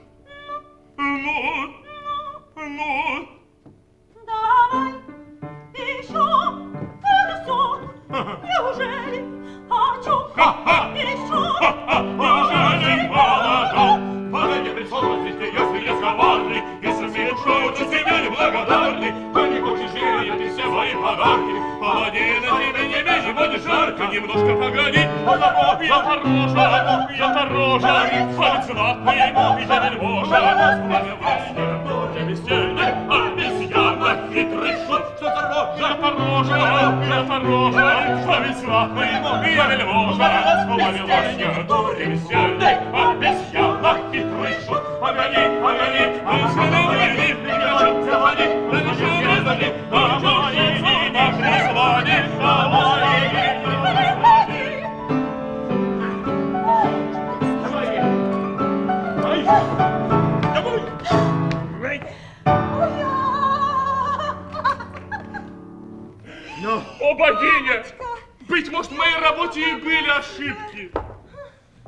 Может, в моей работе и были ошибки.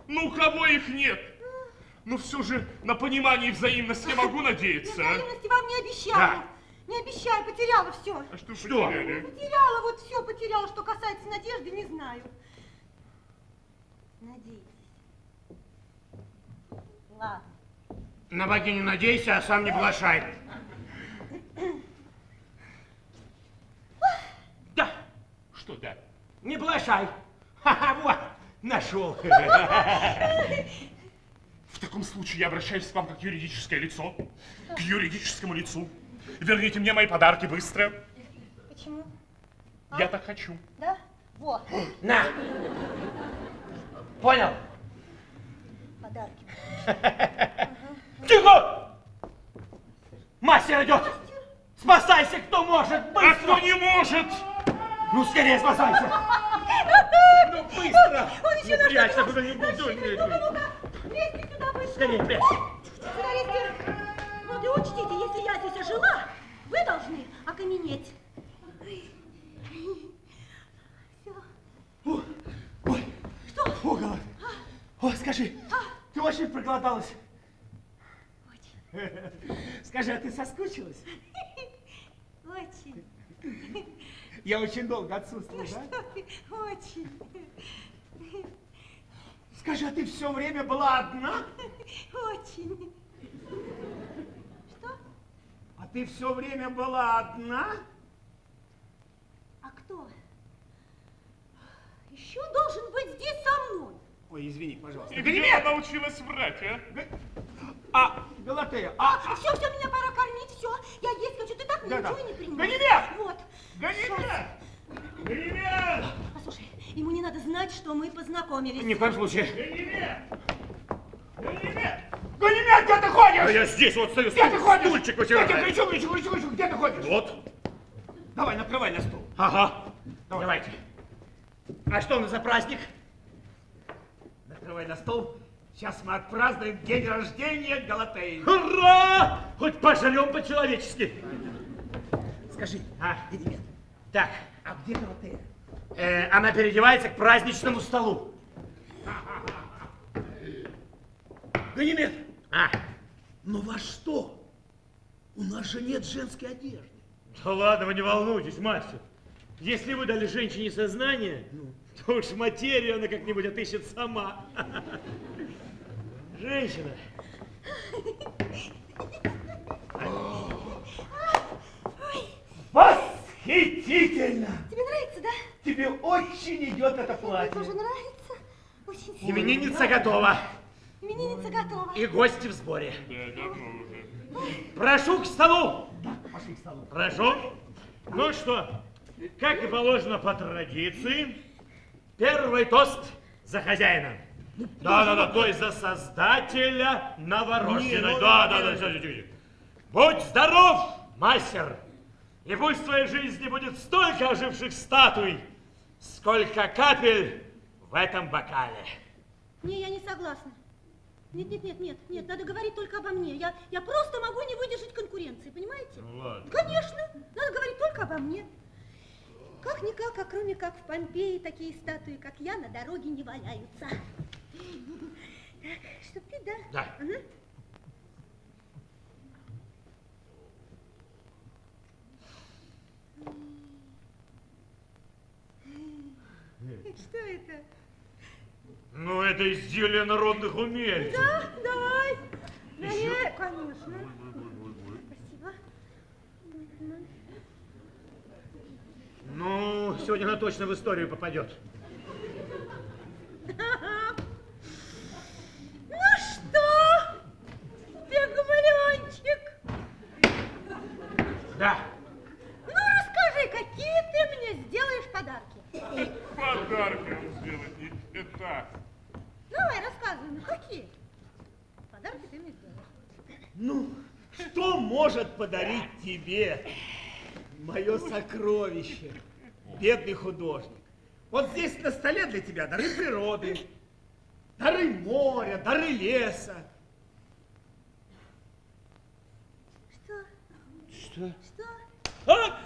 Ну, у кого их нет? Но все же на понимание и взаимность я могу надеяться. а? Взаимности вам не обещаю. Не обещаю, потеряла все. А что, потеряли? Потеряла, вот все потеряла. Что касается надежды, не знаю. Надейтесь. Ладно. На богиню надейся, а сам не плашай. Не плашай. Ха-ха, вот, нашел. В таком случае я обращаюсь к вам как юридическое лицо, к юридическому лицу. Верните мне мои подарки быстро. Почему? Я так хочу. Да? Вот, На. Понял? подарки. Тихо! Мастер идет! Спасайся, кто может! А Быстро! кто не может? Ну, скорее спасайся! Ну, быстро! Он еще Ну, прячься куда-нибудь! Ну-ка. Скорее, прячься! Лезьте. Вот и учтите, если я здесь ожила, вы должны окаменеть. Все. Ой, ой, Что? фу, голова. О, скажи, ты очень проголодалась? Очень. Скажи, а ты соскучилась? Очень. Я очень долго отсутствовал, да? Что? Очень. Скажи, а ты все время была одна? Очень. Что? А ты все время была одна? А кто? Еще должен быть здесь со мной. Ой, извини, пожалуйста. И где она научилась врать, а? А, Галатея, а, Все, все, меня пора кормить, все. Я есть хочу, ты так мне Да-да. ничего и не принимаешь. Ганимед! Вот. Ганимед! Ганимед! Послушай, ему не надо знать, что мы познакомились. Ни в коем случае. Ганимед! Ганимед! Ганимед, где ты ходишь? А я здесь вот стою, Где ты ходишь? стульчик Я тебе вытираю. кричу, кричу, кричу, кричу, где ты ходишь? Вот. Давай, накрывай на стол. Ага. Давайте. А что у нас за праздник? Накрывай на стол. Сейчас мы отпразднуем день рождения Галатеи. Ура! Хоть пожрем по-человечески. Скажи, А, Ганимед, так, а где Галатея? э, она переодевается к праздничному столу. Ганимед, А, ну во что? У нас же нет женской одежды. да ладно, вы не волнуйтесь, мастер. Если вы дали женщине сознание, то уж материю она как-нибудь отыщет сама. Женщина. Восхитительно! Тебе нравится, да? Тебе очень идет это Мне платье. тоже нравится. Очень сильно. Именинница готова. Именинница готова. И гости в сборе. Да, давно уже. Прошу к столу. Пошли к столу. Прошу. Ну что, как и положено по традиции, первый тост за хозяина. Да, да, да, то есть за создателя новорожденной. Ну, да, ну, да, да, ну. все, все, все. Будь здоров, мастер, и пусть в твоей жизни будет столько оживших статуй, сколько капель в этом бокале. Не, я не согласна. Нет, нет, нет, нет, нет, надо говорить только обо мне. Я, я просто могу не выдержать конкуренции, понимаете? Ну ладно. Конечно, надо говорить только обо мне. Как-никак, а кроме как в Помпеи, такие статуи, как я, на дороге не валяются. Так, чтоб ты, да? Да. Что это? Ну, это изделие народных умельцев. Да, давай. Налей, конечно. Спасибо. Ну, сегодня она точно в историю попадет. Ну что, бегмалиончик, Да. ну расскажи, какие ты мне сделаешь подарки? Подарки он сделать не это. Давай, рассказывай, ну какие? Подарки ты мне сделаешь. Ну, что может подарить тебе мое сокровище, бедный художник? Вот здесь на столе для тебя дары природы, дары моря, дары леса. Что? Что? Что? А?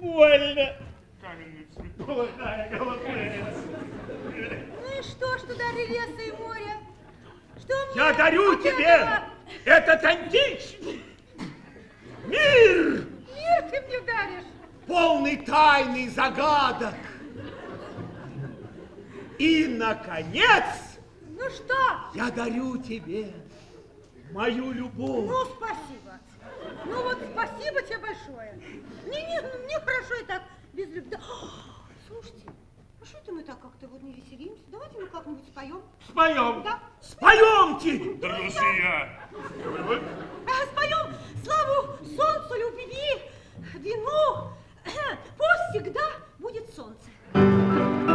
Больно. Каменный цвет. Плохая голова. Ну и что, что дары леса и моря? Что мне Я дарю тебе этого? этот античный мир, Мир ты мне даришь. полный тайны и загадок. И, наконец, Ну что? я дарю тебе мою любовь. Ну, спасибо. Ну вот спасибо тебе большое. Не, не, ну, мне хорошо и так, без любви. Да, Слушайте, а что это мы так как-то вот не веселимся? Давайте мы как-нибудь споем. Споем. Да. Споемте. Друзья, А, споем славу солнцу, любви, вину. Пусть всегда будет солнце.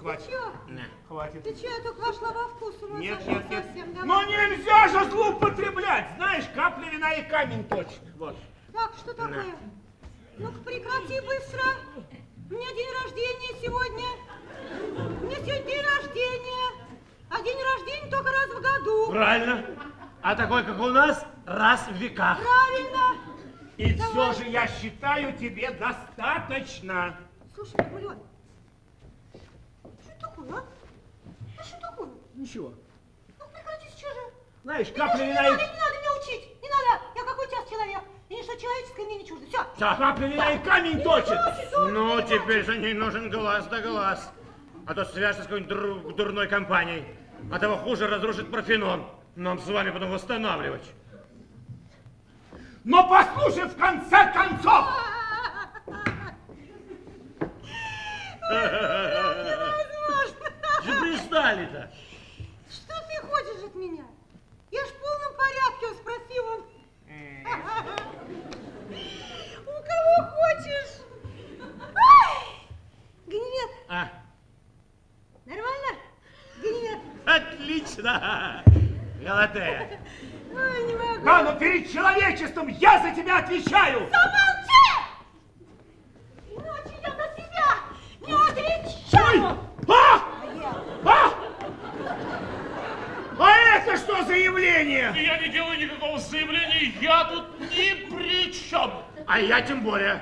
Хватит. Чё? Не, хватит. Ты что, я только вошла во вкус? у вас Нет, совсем нет, нет. совсем, Но давай. нельзя же злоупотреблять. Знаешь, капля вина и камень точит. Вот. Так, что такое? Ну-ка прекрати быстро. У меня день рождения сегодня. У меня сегодня день рождения. А день рождения только раз в году. Правильно. А такой, как у нас, раз в веках. Правильно. И все же я считаю тебе достаточно. Слушай, Бульон, что такое, а? А что такое? Ничего. Ну прекрати сейчас же. Знаешь, Не капля надо, не вина надо, и... не надо меня учить. Не надо. Я какой час человек. И ничто человеческое мне не чуждо. Все. Капля вина и камень точит. Ну, теперь за ней нужен глаз да глаз. А то свяжется с какой-нибудь дру- дурной компанией. А того хуже разрушит Парфенон. Нам с вами потом восстанавливать. Но послушай в конце концов. Что пристали-то? Хочешь от меня? Я ж в полном порядке, он спросил он. У кого хочешь? Ай! Гнет. А, Нормально? Гнет. отлично. Галатея. Ой, не могу. Да, но перед человечеством я за тебя отвечаю. Замолчи! Иначе я за себя не отвечаю. А! А! А это что за явление? Я не делаю никакого заявления, я тут ни при чем. А я тем более.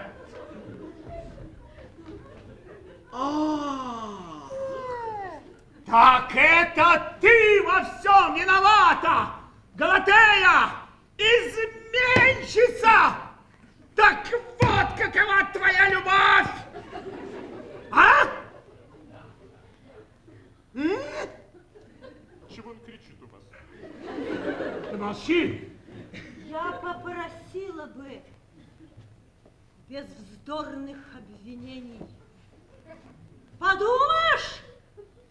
Так это ты во всем виновата! Галатея! Изменщица! Так вот какова твоя любовь! А? М? Чего он кричит у вас? Ты молчи! Я попросила бы без вздорных обвинений. Подумаешь,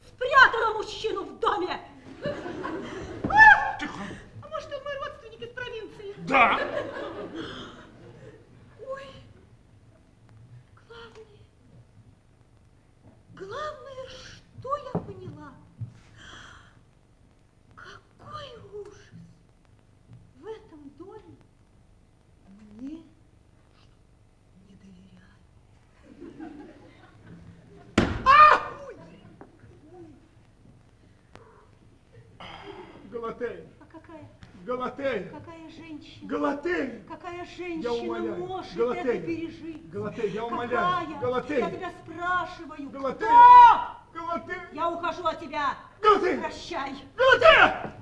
спрятала мужчину в доме. А, Тихо. а может, он мой родственник из провинции? Да. Ой, главное, главное, что я поняла. Какой ужас в этом доме мне не доверяют. Галатея, А какая, Галатея, какая женщина? Галатея! Какая женщина Я умоляю, может Галатея, это пережить? Галатея, я умоляю, Какая? Галатея. Я тебя спрашиваю. Галатея. Кто? Галатея! Я ухожу от тебя. Галатея! Прощай. Галатея!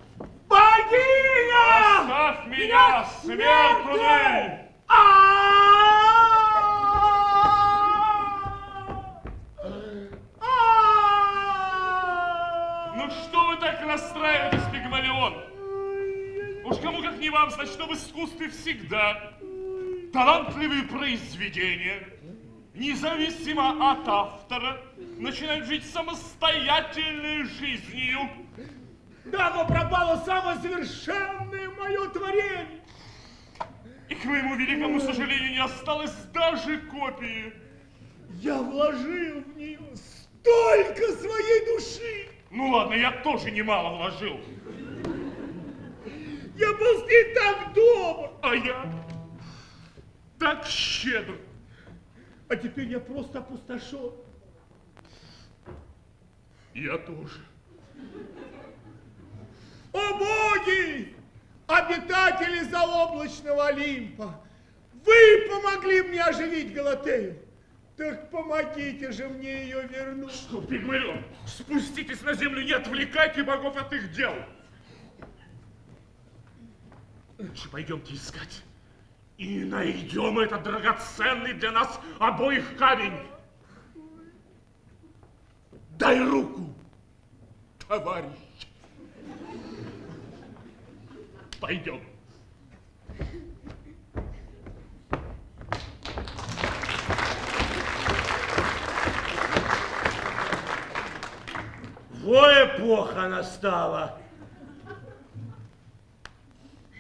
Богиня! Оставь меня, смертный! Что в искусстве всегда талантливые произведения, независимо от автора, начинают жить самостоятельной жизнью. Да, но пропало самое совершенное мое творение. И к моему великому сожалению не осталось даже копии. Я вложил в нее столько своей души. Ну ладно, я тоже немало вложил. Я был с ней так добр. А я так щедр. А теперь я просто опустошен. Я тоже. О боги! Обитатели заоблачного Олимпа! Вы помогли мне оживить Галатею. Так помогите же мне ее вернуть. Что, Пигмалион, спуститесь на землю, не отвлекайте богов от их дел. Лучше пойдемте искать. И найдем этот драгоценный для нас обоих камень. Дай руку, товарищ. Пойдем. Во эпоха настала.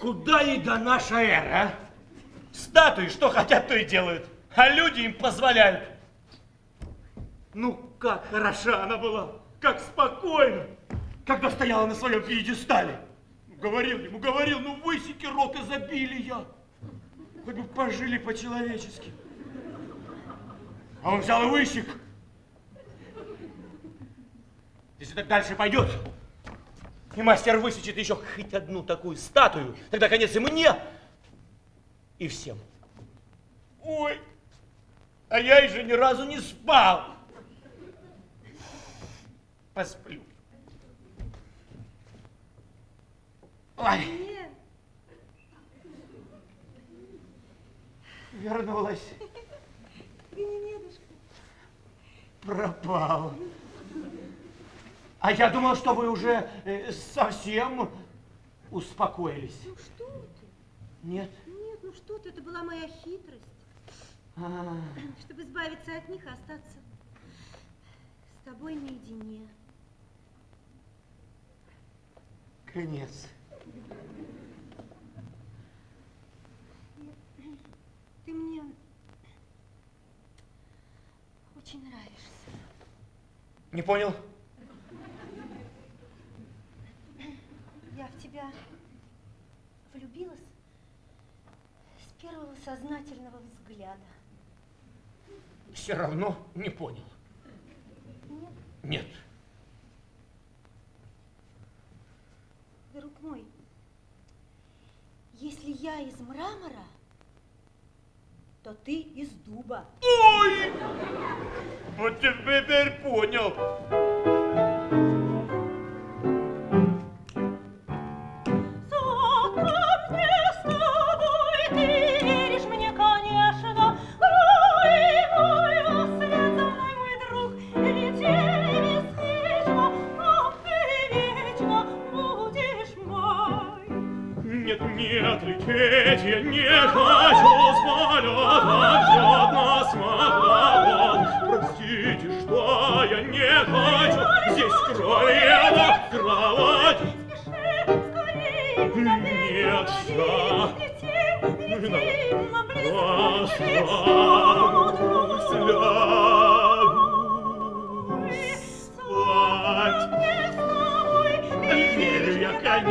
Куда ей до наша эра? Статуи что хотят, то и делают, а люди им позволяют. Ну, как хороша она была, как спокойно, когда стояла на своем пьедестале. Говорил ему, говорил, ну высеки рок изобилия. Хоть бы пожили по-человечески. А он взял и высек. Если так дальше пойдет, и мастер высечет еще хоть одну такую статую, тогда конец и мне, и всем. Ой, а я еще ни разу не спал. Посплю. Ой, Нет, вернулась, пропал. А я думал, что вы уже э, совсем успокоились. Ну что ты? Нет? Нет, ну что ты, это была моя хитрость. А, Чтобы избавиться от них и остаться с тобой наедине. конец. Ты мне очень нравишься. Не понял? Я в тебя влюбилась с первого сознательного взгляда. Все равно не понял. Нет, Нет. друг мой, если я из мрамора, то ты из дуба. Ой! Вот теперь понял.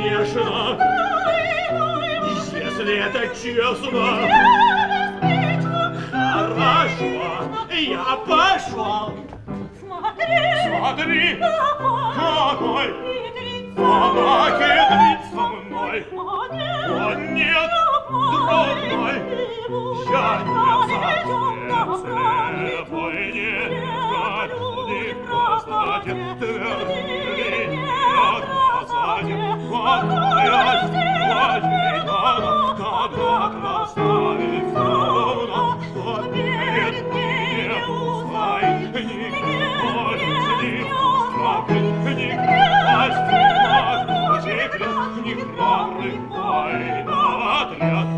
Конечно, если это честно. Хорошо, я пошел. Смотри, какой она хитрит со мной. О, нет, друг мой, я не слепой, не хочу не красоте, твердый, не красоте, какая твоей дана, когда красавица луна, что перед не пускай, не говорит, не пускай, не красти, не храбрый война отряд.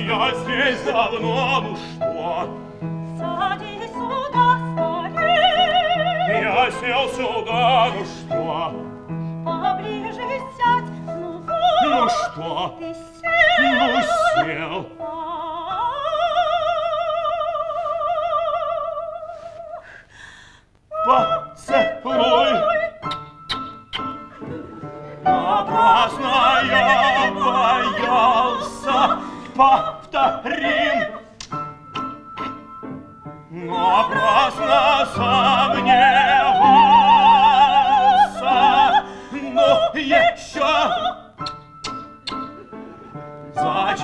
Я здесь давно, ну что? Садись сюда, скорей. Я сел сюда, ну что? Ты Ну сел. Поцелуй. Напрасно я боялся, повторим. Напрасно сомневался,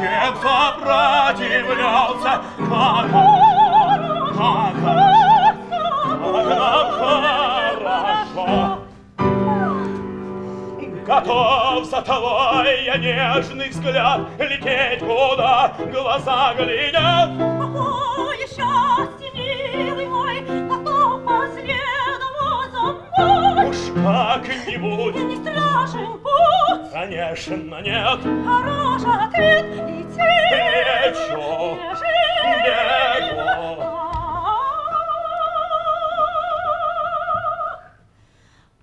Зачем сопротивлялся? Как хорошо. Готов за твой я нежный взгляд Лететь куда глаза глядят. Какое счастье, как-нибудь, Не страшен путь, конечно, нет. хорош ответ, лети. Лечу, бегу.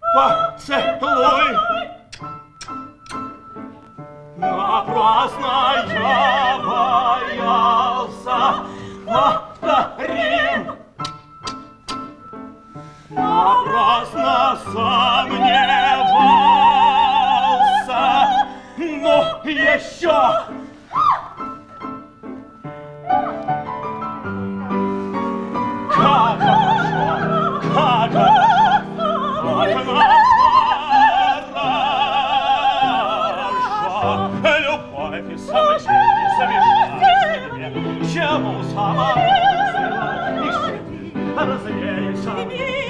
Поцелуй. Напрасно я боялся, повторим. Напрасно сомневался, но еще Как хорошо, как хорошо, как хорошо. Чему сама и ты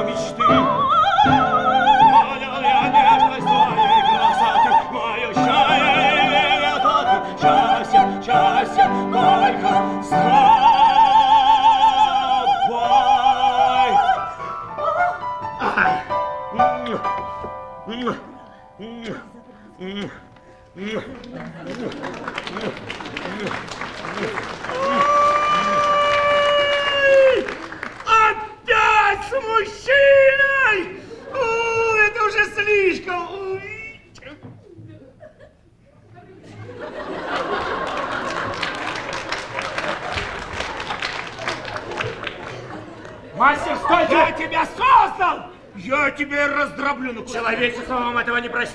мечты.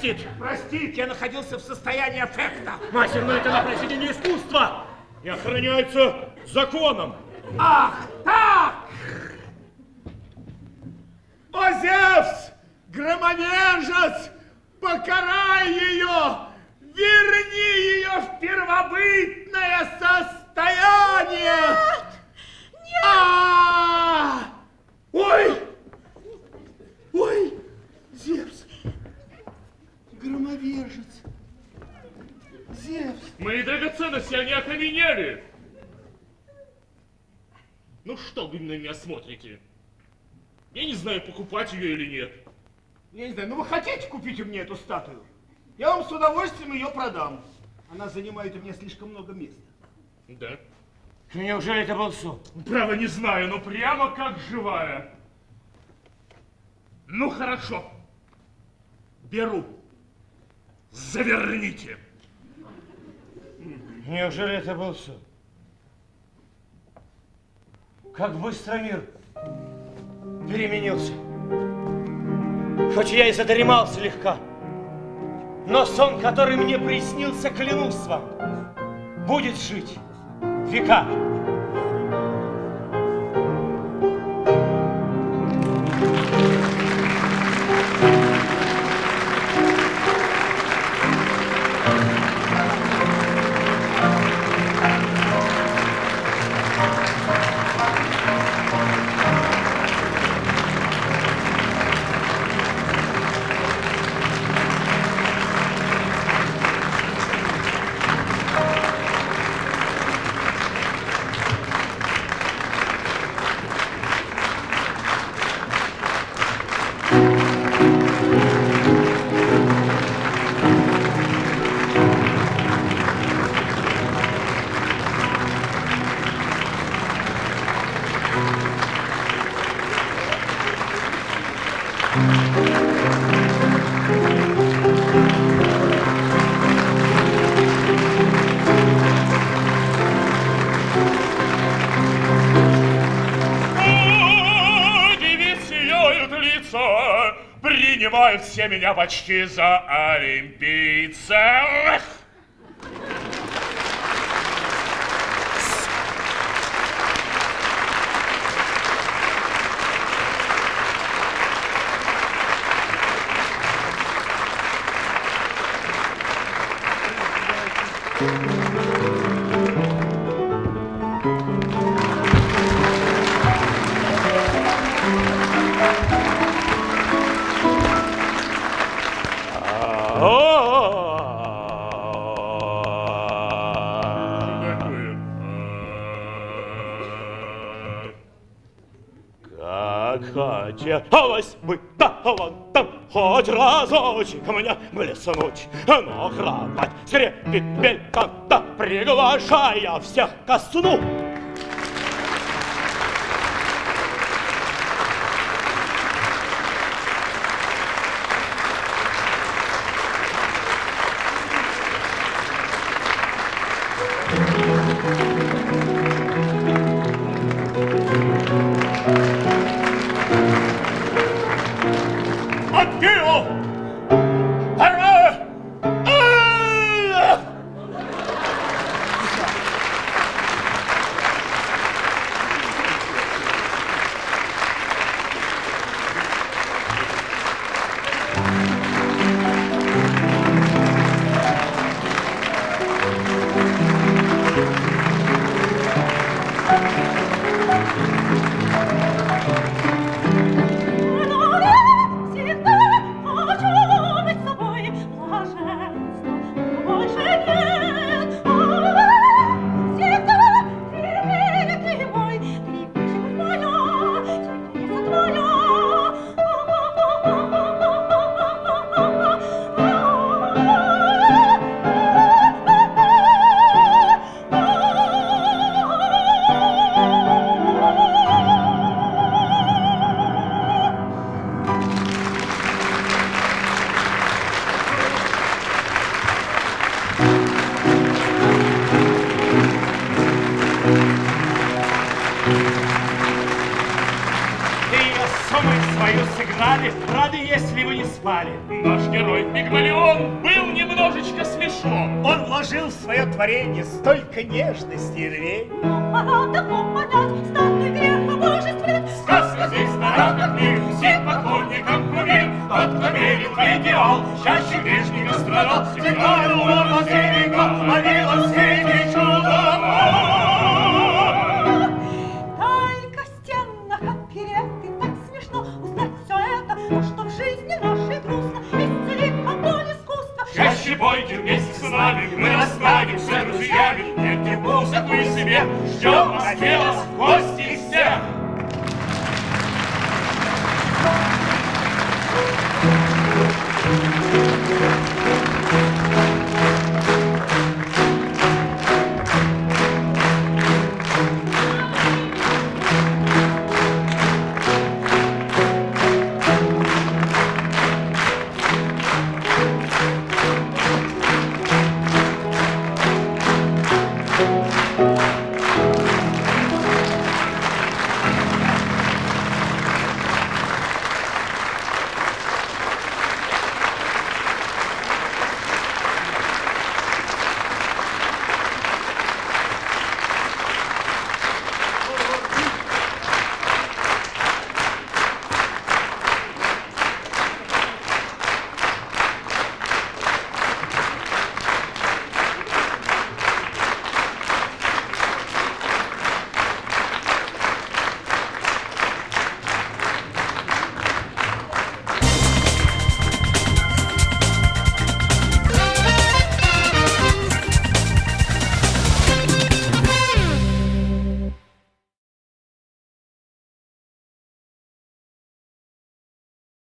не простит. Простите, я находился в состоянии аффекта. Мастер, но это на произведение искусства и охраняется законом. Ах, так! О, Зевс, громовержец, покарай ее, верни ее в первобытное состояние. Нет! А! Ой! Ой! Зевс! Громовержец! Зевс! Мои драгоценности, они окаменели. Ну что вы на меня смотрите? Я не знаю, покупать ее или нет. Я не знаю, ну вы хотите купить у меня эту статую? Я вам с удовольствием ее продам. Она занимает у меня слишком много места. Да? Ну, неужели это был сон? Право не знаю, но прямо как живая. Ну хорошо. Беру. Заверните. Неужели это был сон? Как быстро мир переменился. Хоть я и задремал слегка, но сон, который мне приснился, клянусь вам, будет жить века. Все меня почти за олимпийца. Хотелось бы талантом хоть разочек мне блеснуть, но храпать скрепит бельканта, приглашая всех ко сну. Столько нежности статный грех. Сказка здесь как мир, всем поклонникам кумир, Тот, кто верит в идеал, Чаще грешника страдал, Всегда